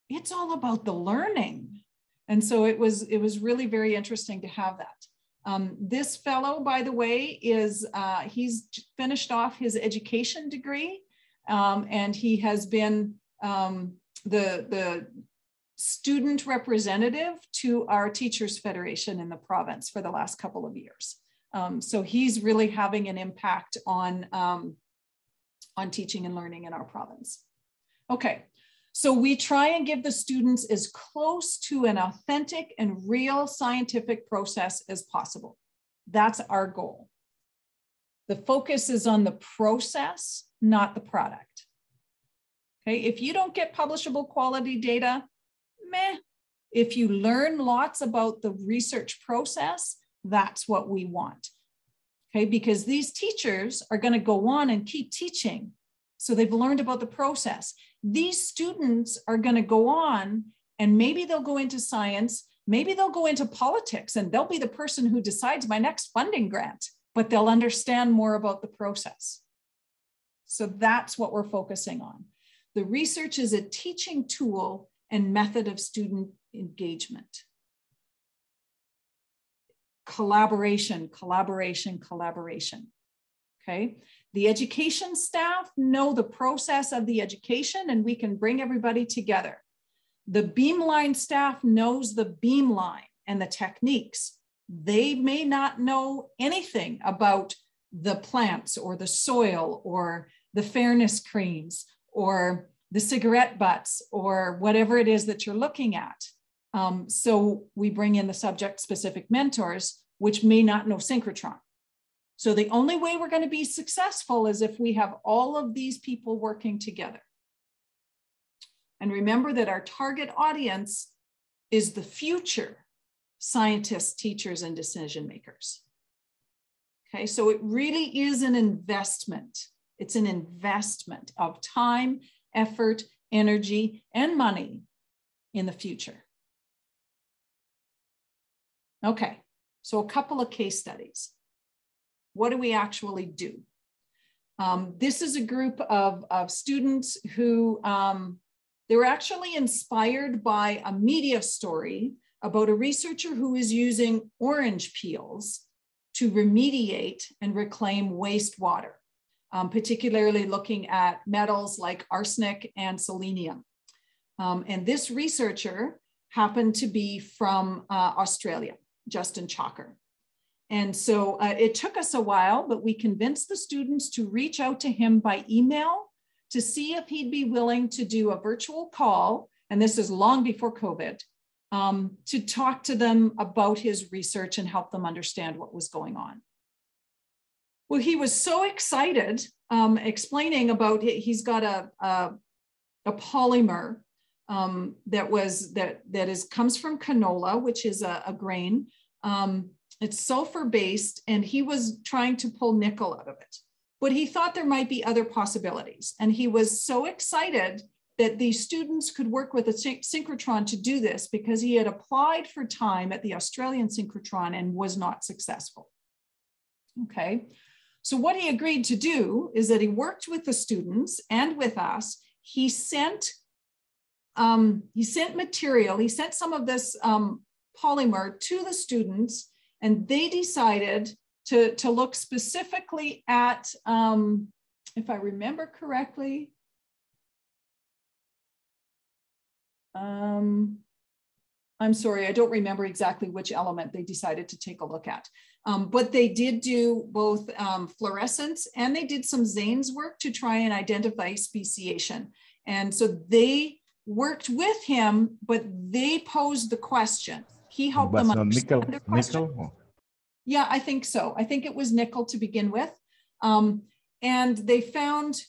it's all about the learning. And so it was, it was really very interesting to have that. Um, this fellow, by the way, is uh, he's finished off his education degree um, and he has been um, the, the student representative to our Teachers Federation in the province for the last couple of years. Um, so he's really having an impact on, um, on teaching and learning in our province. Okay, so we try and give the students as close to an authentic and real scientific process as possible. That's our goal. The focus is on the process, not the product. Okay, if you don't get publishable quality data, meh. If you learn lots about the research process, that's what we want. Okay, because these teachers are going to go on and keep teaching. So they've learned about the process. These students are going to go on and maybe they'll go into science, maybe they'll go into politics and they'll be the person who decides my next funding grant, but they'll understand more about the process. So that's what we're focusing on. The research is a teaching tool and method of student engagement. Collaboration, collaboration, collaboration. Okay. The education staff know the process of the education and we can bring everybody together. The beamline staff knows the beamline and the techniques. They may not know anything about the plants or the soil or the fairness creams or the cigarette butts or whatever it is that you're looking at. Um, so we bring in the subject specific mentors, which may not know synchrotron. So the only way we're going to be successful is if we have all of these people working together. And remember that our target audience is the future scientists, teachers, and decision makers. Okay, so it really is an investment. It's an investment of time effort, energy, and money in the future. Okay, so a couple of case studies. What do we actually do? Um, this is a group of, of students who um, They were actually inspired by a media story about a researcher who is using orange peels to remediate and reclaim wastewater, um, particularly looking at metals like arsenic and selenium. Um, and this researcher happened to be from uh, Australia, Justin Chalker. And so uh, it took us a while, but we convinced the students to reach out to him by email to see if he'd be willing to do a virtual call. And this is long before COVID um, to talk to them about his research and help them understand what was going on. Well, he was so excited um, explaining about. He's got a, a, a polymer um, that was that that is comes from canola, which is a, a grain. Um, it's sulfur based, and he was trying to pull nickel out of it. But he thought there might be other possibilities, and he was so excited that the students could work with a synchrotron to do this because he had applied for time at the Australian synchrotron and was not successful. Okay, so what he agreed to do is that he worked with the students and with us. He sent um, he sent material. He sent some of this um, polymer to the students, and they decided to to look specifically at, um, if I remember correctly, Um, I'm sorry, I don't remember exactly which element they decided to take a look at. Um, but they did do both um, fluorescence and they did some XANES work to try and identify speciation. And so they worked with him, but they posed the question. He helped them understand nickel, the question. nickel? Yeah, I think so. I think it was nickel to begin with. Um, and they found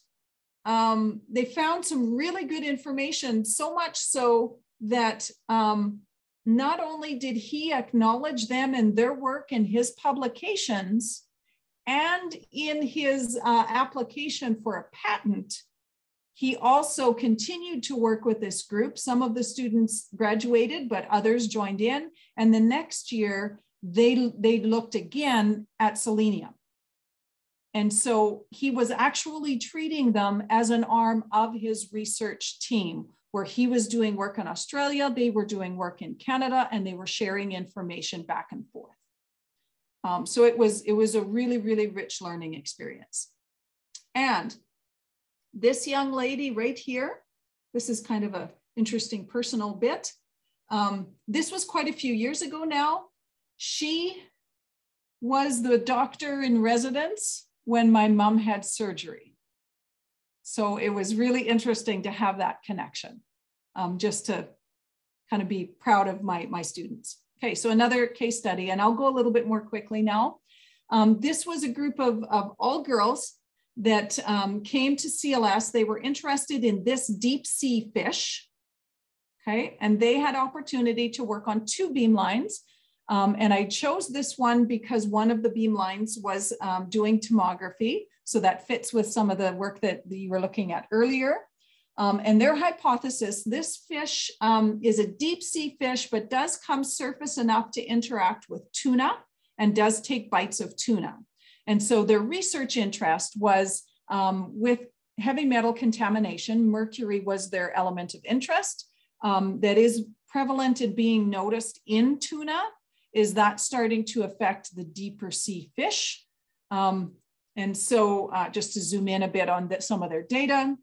um, they found some really good information, so much so that um, not only did he acknowledge them and their work in his publications and in his uh, application for a patent, he also continued to work with this group. Some of the students graduated, but others joined in. And the next year, they, they looked again at selenium. And so he was actually treating them as an arm of his research team where he was doing work in Australia, they were doing work in Canada, and they were sharing information back and forth. Um, so it was, it was a really, really rich learning experience. And this young lady right here, this is kind of a interesting personal bit. Um, this was quite a few years ago now. She was the doctor in residence when my mom had surgery. So it was really interesting to have that connection, um, just to kind of be proud of my, my students. Okay, so another case study, and I'll go a little bit more quickly now. Um, this was a group of, of all girls that um, came to CLS. They were interested in this deep sea fish, okay? And they had opportunity to work on two beam lines. Um, and I chose this one because one of the beam lines was um, doing tomography. So that fits with some of the work that you were looking at earlier. Um, and their hypothesis, this fish um, is a deep sea fish, but does come surface enough to interact with tuna and does take bites of tuna. And so their research interest was um, with heavy metal contamination. Mercury was their element of interest um, that is prevalent in being noticed in tuna is that starting to affect the deeper sea fish? Um, and so uh, just to zoom in a bit on the, some of their data,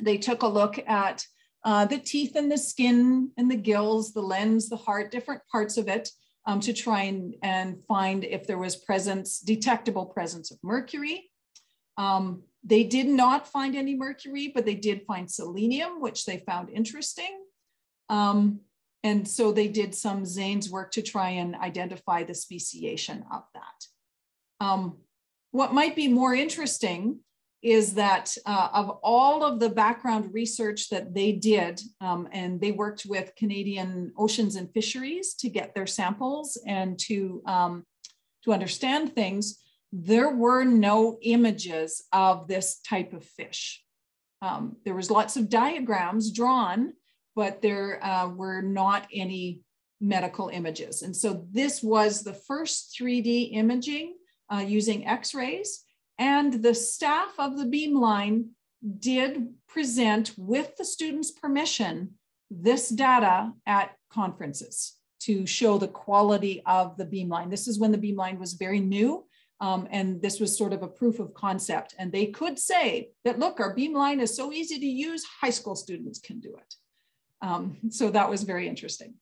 they took a look at uh, the teeth and the skin and the gills, the lens, the heart, different parts of it um, to try and, and find if there was presence, detectable presence of mercury. Um, they did not find any mercury, but they did find selenium, which they found interesting. Um, and so they did some XANES work to try and identify the speciation of that. Um, what might be more interesting is that uh, of all of the background research that they did, um, and they worked with Canadian Oceans and Fisheries to get their samples and to, um, to understand things, there were no images of this type of fish. Um, there was lots of diagrams drawn, but there uh, were not any medical images. And so this was the first 3D imaging uh, using x-rays and the staff of the beamline did present with the students' permission this data at conferences to show the quality of the beamline. This is when the beamline was very new. Um, and this was sort of a proof of concept. And they could say that, look, our beamline is so easy to use, high school students can do it. Um, so that was very interesting.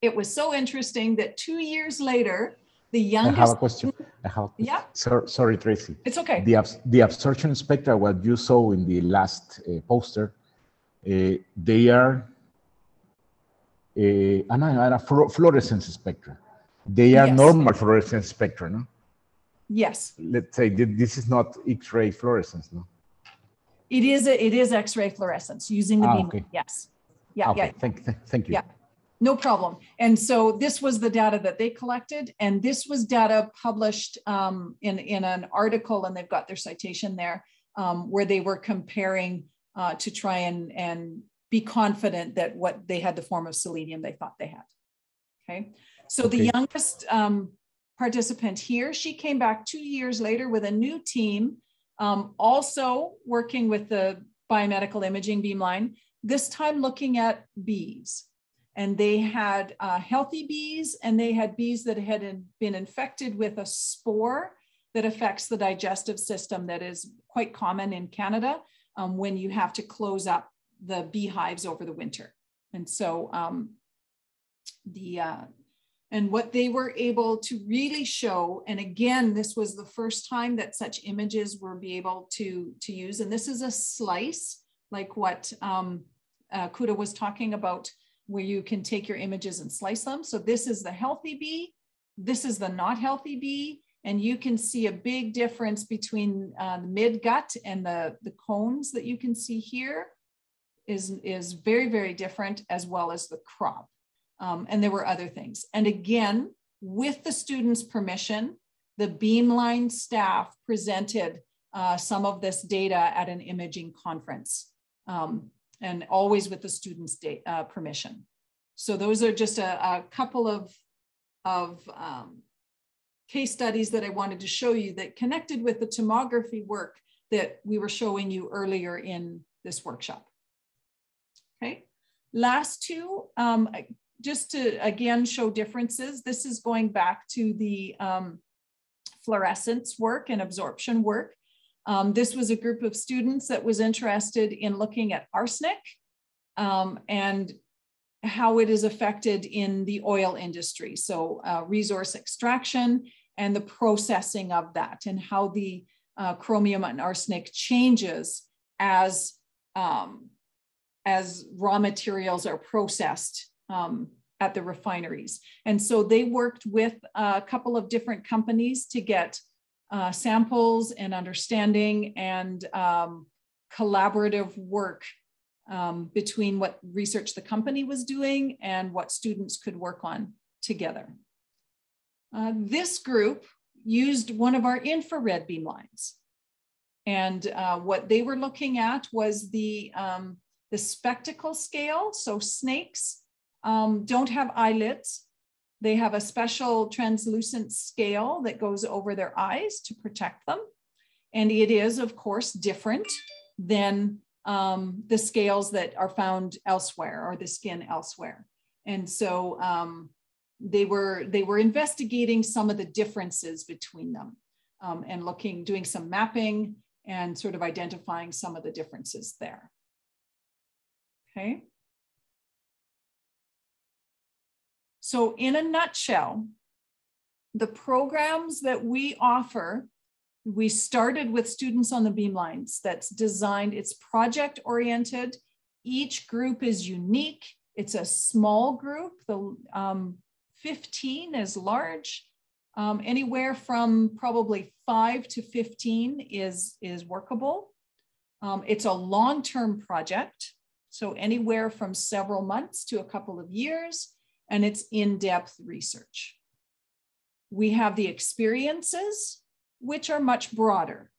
It was so interesting that two years later, the youngest. I have a question. I have. Yeah. So, sorry, Tracy. It's okay. The the absorption spectra, what you saw in the last uh, poster, uh, they are uh, and a fluorescence spectra. They are yes. normal fluorescence spectra, no? Yes. Let's say this is not X-ray fluorescence, no? It is a, it is X-ray fluorescence using the ah, beam. Okay. Yes. Yeah. Okay. Yeah. Thank, thank you. Yeah. No problem. And so this was the data that they collected, and this was data published um, in in an article, and they've got their citation there, um, where they were comparing uh, to try and and be confident that what they had the form of selenium they thought they had. Okay. So okay. the youngest um, participant here. She came back two years later with a new team, um, also working with the biomedical imaging beamline, this time looking at bees. And they had uh, healthy bees and they had bees that had been infected with a spore that affects the digestive system that is quite common in Canada um, when you have to close up the beehives over the winter. And so um, the uh, and what they were able to really show and again this was the first time that such images were be able to to use and this is a slice like what um, uh, Kuda was talking about where you can take your images and slice them. So this is the healthy bee this is the not healthy bee and you can see a big difference between uh, the mid gut and the the cones that you can see here is is very very different as well as the crop. Um, and there were other things. And again, with the students' permission, the Beamline staff presented uh, some of this data at an imaging conference, um, and always with the students' uh, permission. So those are just a, a couple of, of um, case studies that I wanted to show you that connected with the tomography work that we were showing you earlier in this workshop. Okay, last two, um, just to again show differences, this is going back to the um, fluorescence work and absorption work. Um, this was a group of students that was interested in looking at arsenic um, and how it is affected in the oil industry. So uh, resource extraction and the processing of that and how the uh, chromium and arsenic changes as, um, as raw materials are processed um, at the refineries. And so they worked with a couple of different companies to get uh, samples and understanding and um, collaborative work um, between what research the company was doing and what students could work on together. Uh, this group used one of our infrared beamlines. And uh, what they were looking at was the, um, the spectacle scale. So snakes um, don't have eyelids. They have a special translucent scale that goes over their eyes to protect them. And it is, of course, different than um, the scales that are found elsewhere or the skin elsewhere. And so um, they were they were investigating some of the differences between them um, and looking, doing some mapping and sort of identifying some of the differences there. Okay. So, in a nutshell, the programs that we offer, we started with students on the beamlines that's designed, it's project oriented. Each group is unique. It's a small group. The um, 15 is large. Um, anywhere from probably five to 15 is, is workable. Um, it's a long-term project. So anywhere from several months to a couple of years and it's in-depth research. We have the experiences, which are much broader.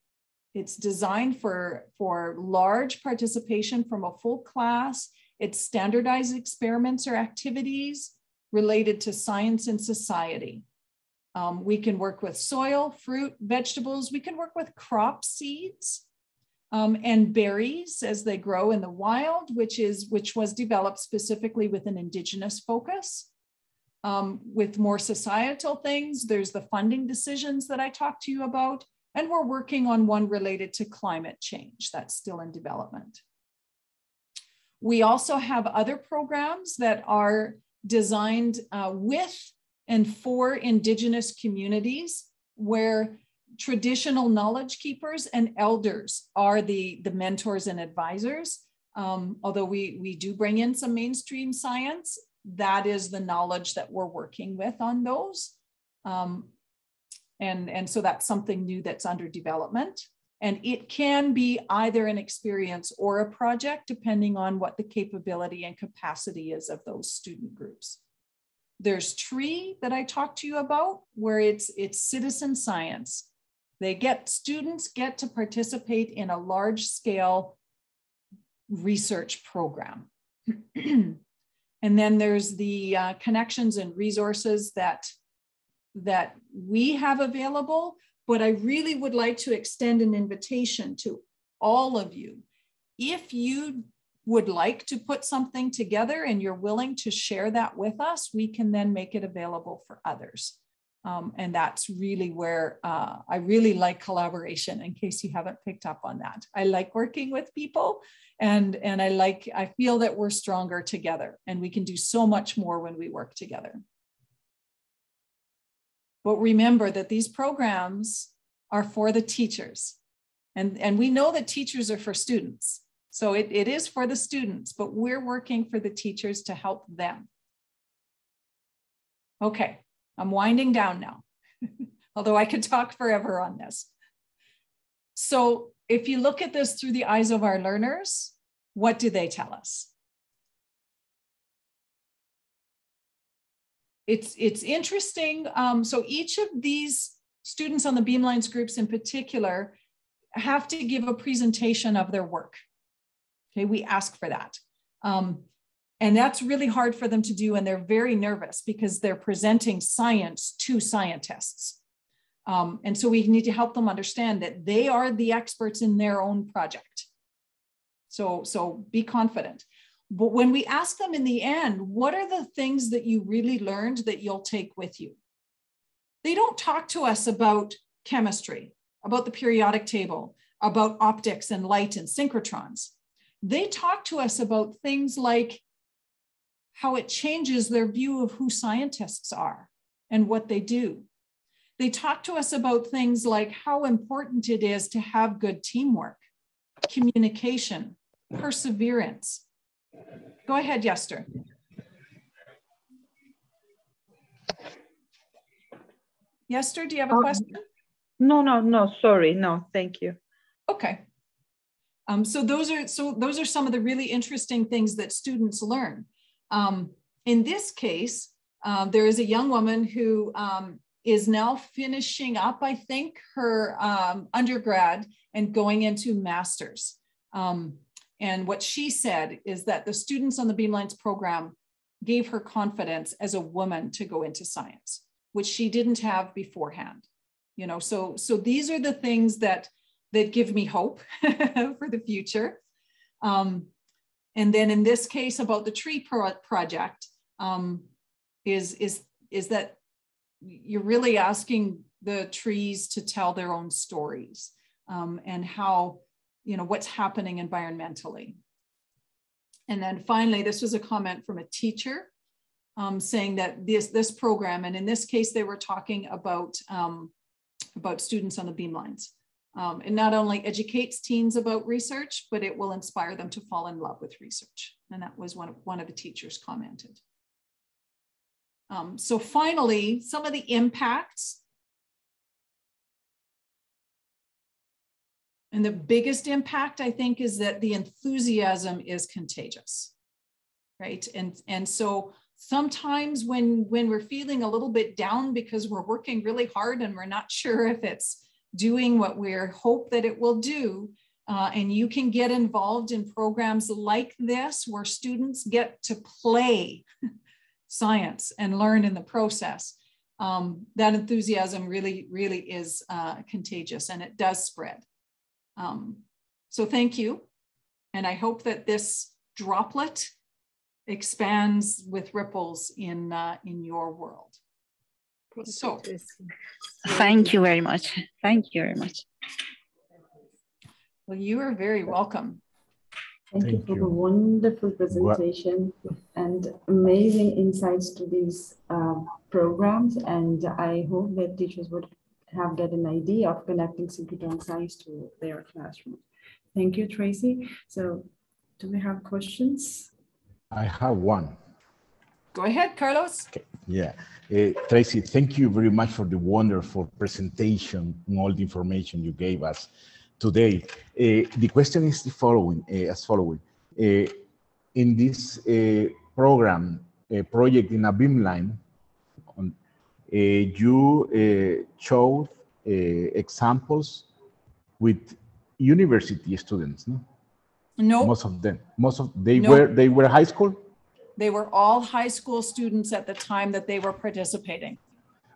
It's designed for, for large participation from a full class. It's standardized experiments or activities related to science and society. Um, we can work with soil, fruit, vegetables. We can work with crop seeds. Um, and berries as they grow in the wild, which is which was developed specifically with an indigenous focus. Um, with more societal things, there's the funding decisions that I talked to you about, and we're working on one related to climate change that's still in development. We also have other programs that are designed uh, with and for Indigenous communities where traditional knowledge keepers and elders are the, the mentors and advisors. Um, although we, we do bring in some mainstream science, that is the knowledge that we're working with on those. Um, and, and so that's something new that's under development. And it can be either an experience or a project, depending on what the capability and capacity is of those student groups. There's Tree that I talked to you about, where it's, it's citizen science. They get students get to participate in a large scale research program. and then there's the uh, connections and resources that, that we have available, but I really would like to extend an invitation to all of you. If you would like to put something together and you're willing to share that with us, we can then make it available for others. Um, and that's really where uh, I really like collaboration in case you haven't picked up on that. I like working with people and, and I like, I feel that we're stronger together and we can do so much more when we work together. But remember that these programs are for the teachers. And, and we know that teachers are for students. So it, it is for the students, but we're working for the teachers to help them. Okay, I'm winding down now, although I could talk forever on this. So if you look at this through the eyes of our learners, what do they tell us? It's, it's interesting. Um, so each of these students on the Beamlines groups in particular have to give a presentation of their work. Okay, we ask for that. Um, and that's really hard for them to do. And they're very nervous because they're presenting science to scientists. Um, and so we need to help them understand that they are the experts in their own project. So, so be confident. But when we ask them in the end, what are the things that you really learned that you'll take with you? They don't talk to us about chemistry, about the periodic table, about optics and light and synchrotrons. They talk to us about things like how it changes their view of who scientists are and what they do. They talk to us about things like how important it is to have good teamwork, communication, perseverance. Go ahead, Yester. Yester, do you have a um, question? No, no, no, sorry. No, thank you. Okay. Um, so those are so those are some of the really interesting things that students learn. Um, in this case, uh, there is a young woman who um, is now finishing up, I think, her um, undergrad and going into master's. Um, and what she said is that the students on the Beamlines program gave her confidence as a woman to go into science, which she didn't have beforehand. You know, so so these are the things that that give me hope for the future. Um, and then in this case about the tree pro project um, is, is, is that you're really asking the trees to tell their own stories um, and how, you know, what's happening environmentally. And then finally, this was a comment from a teacher um, saying that this, this program, and in this case, they were talking about, um, about students on the beamlines. Um, it not only educates teens about research, but it will inspire them to fall in love with research. And that was one of, one of the teachers commented. Um, so finally, some of the impacts. And the biggest impact, I think, is that the enthusiasm is contagious, right? And, and so sometimes when, when we're feeling a little bit down because we're working really hard and we're not sure if it's doing what we hope that it will do. Uh, and you can get involved in programs like this where students get to play science and learn in the process. Um, that enthusiasm really, really is uh, contagious and it does spread. Um, So thank you. And I hope that this droplet expands with ripples in, uh, in your world. So, Thank you very much. Thank you very much. well, you are very welcome. Thank, you for you. the wonderful presentation and amazing insights to these uh, programs. And I hope that teachers would have get an idea of connecting synchrotron science to their classroom. Thank you, Tracy. So do we have questions? I have one. Go ahead, Carlos. Yeah. Uh, Tracy, thank you very much for the wonderful presentation and all the information you gave us today. Uh, the question is the following, uh, as following. Uh, in this uh, program, project in a beamline, on, uh, you uh, showed uh, examples with university students, no? No, Most of them, most of, they No. were, they were high school? They were all high school students at the time that they were participating.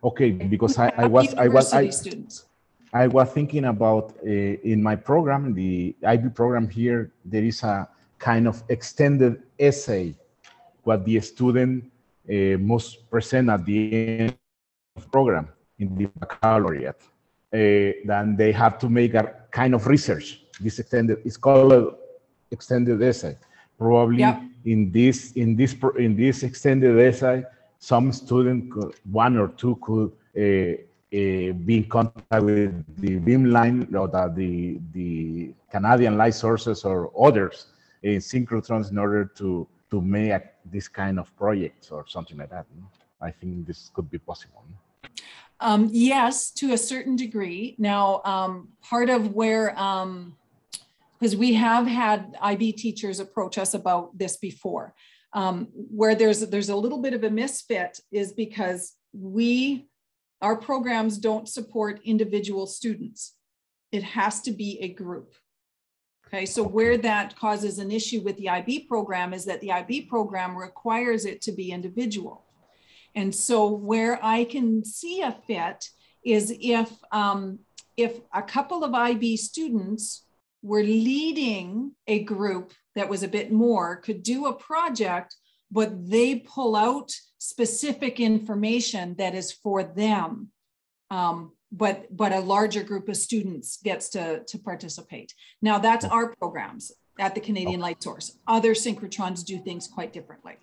Okay, because I, I was, I was, I, students. I was thinking about uh, in my program, the IB program here, there is a kind of extended essay what the student uh, must present at the end of the program in the baccalaureate. Uh, then they have to make a kind of research. This extended, it's called extended essay. Probably Yep. in this in this in this extended essay, some student, could, one or two could uh, uh, be in contact with the beamline or the, the, the Canadian light sources or others in synchrotrons in order to, to make this kind of projects or something like that. no? I think this could be possible. no? Um, yes, to a certain degree. Now, um, part of where, um, because we have had IB teachers approach us about this before, um, where there's there's a little bit of a misfit is because we our programs don't support individual students. It has to be a group. Okay, so where that causes an issue with the IB program is that the IB program requires it to be individual. And so where I can see a fit is if um, if a couple of IB students were leading a group that was a bit more, could do a project, but they pull out specific information that is for them. Um, but but a larger group of students gets to, to participate. Now that's our programs at the Canadian Light Source. Other synchrotrons do things quite differently.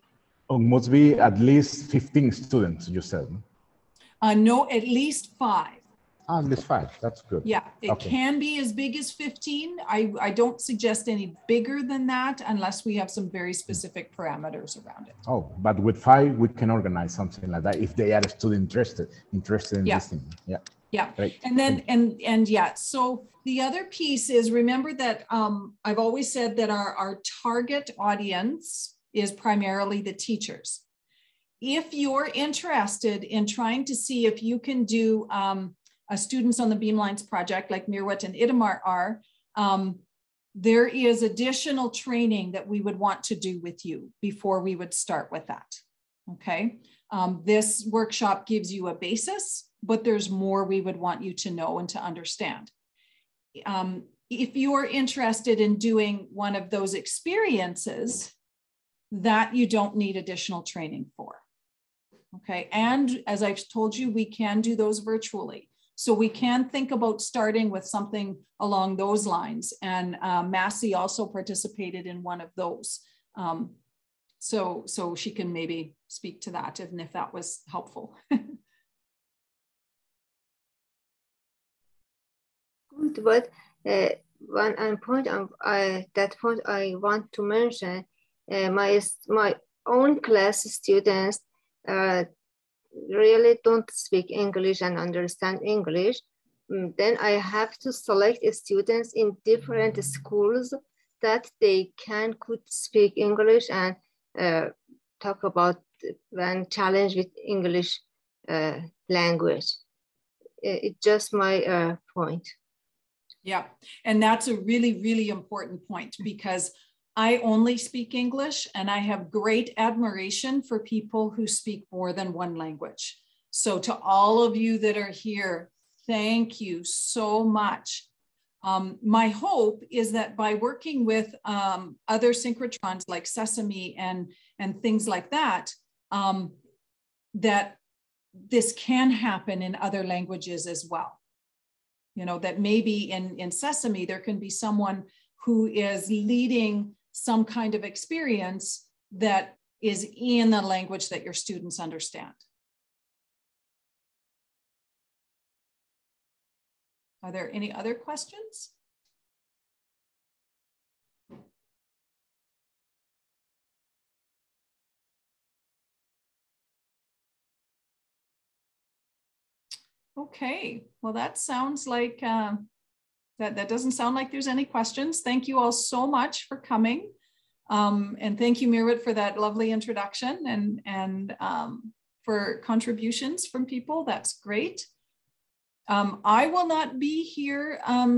Oh, must be at least 15 students, you said. Uh, no, at least five. Ah, at least five. That's good. Yeah, it Okay. can be as big as 15. I, I don't suggest any bigger than that unless we have some very specific parameters around it. Oh, but with five, we can organize something like that if they are still interested, interested in Yeah. this thing. Yeah, Yeah. great. And then, and, and yeah, so the other piece is remember that um, I've always said that our, our target audience is primarily the teachers. If you're interested in trying to see if you can do um, a students on the Beamlines project like Mirwet and Itamar are, um, there is additional training that we would want to do with you before we would start with that. Okay. Um, this workshop gives you a basis, but there's more we would want you to know and to understand. Um, if you're interested in doing one of those experiences, that you don't need additional training for. Okay, and as I've told you, we can do those virtually. So we can think about starting with something along those lines. And uh, Massey also participated in one of those. Um, so, so she can maybe speak to that and if that was helpful. Good, but uh, one and point of uh, that point I want to mention, uh, my my own class students uh, really don't speak English and understand English. Mm, Then I have to select students in different schools that they can could speak English and uh, talk about and challenge with English uh, language. It- It's just my uh, point. Yeah, and that's a really, really important point because I only speak English and I have great admiration for people who speak more than one language. So, to all of you that are here, thank you so much. Um, my hope is that by working with um, other synchrotrons like Sesame and, and things like that, um, that this can happen in other languages as well. You know, that maybe in, in Sesame, there can be someone who is leading some kind of experience that is in the language that your students understand. Are there any other questions? Okay, well, that sounds like, uh, that, that doesn't sound like there's any questions. Thank you all so much for coming. Um, and thank you, Mirwet, for that lovely introduction and, and um, for contributions from people. That's great. Um, I will not be here um,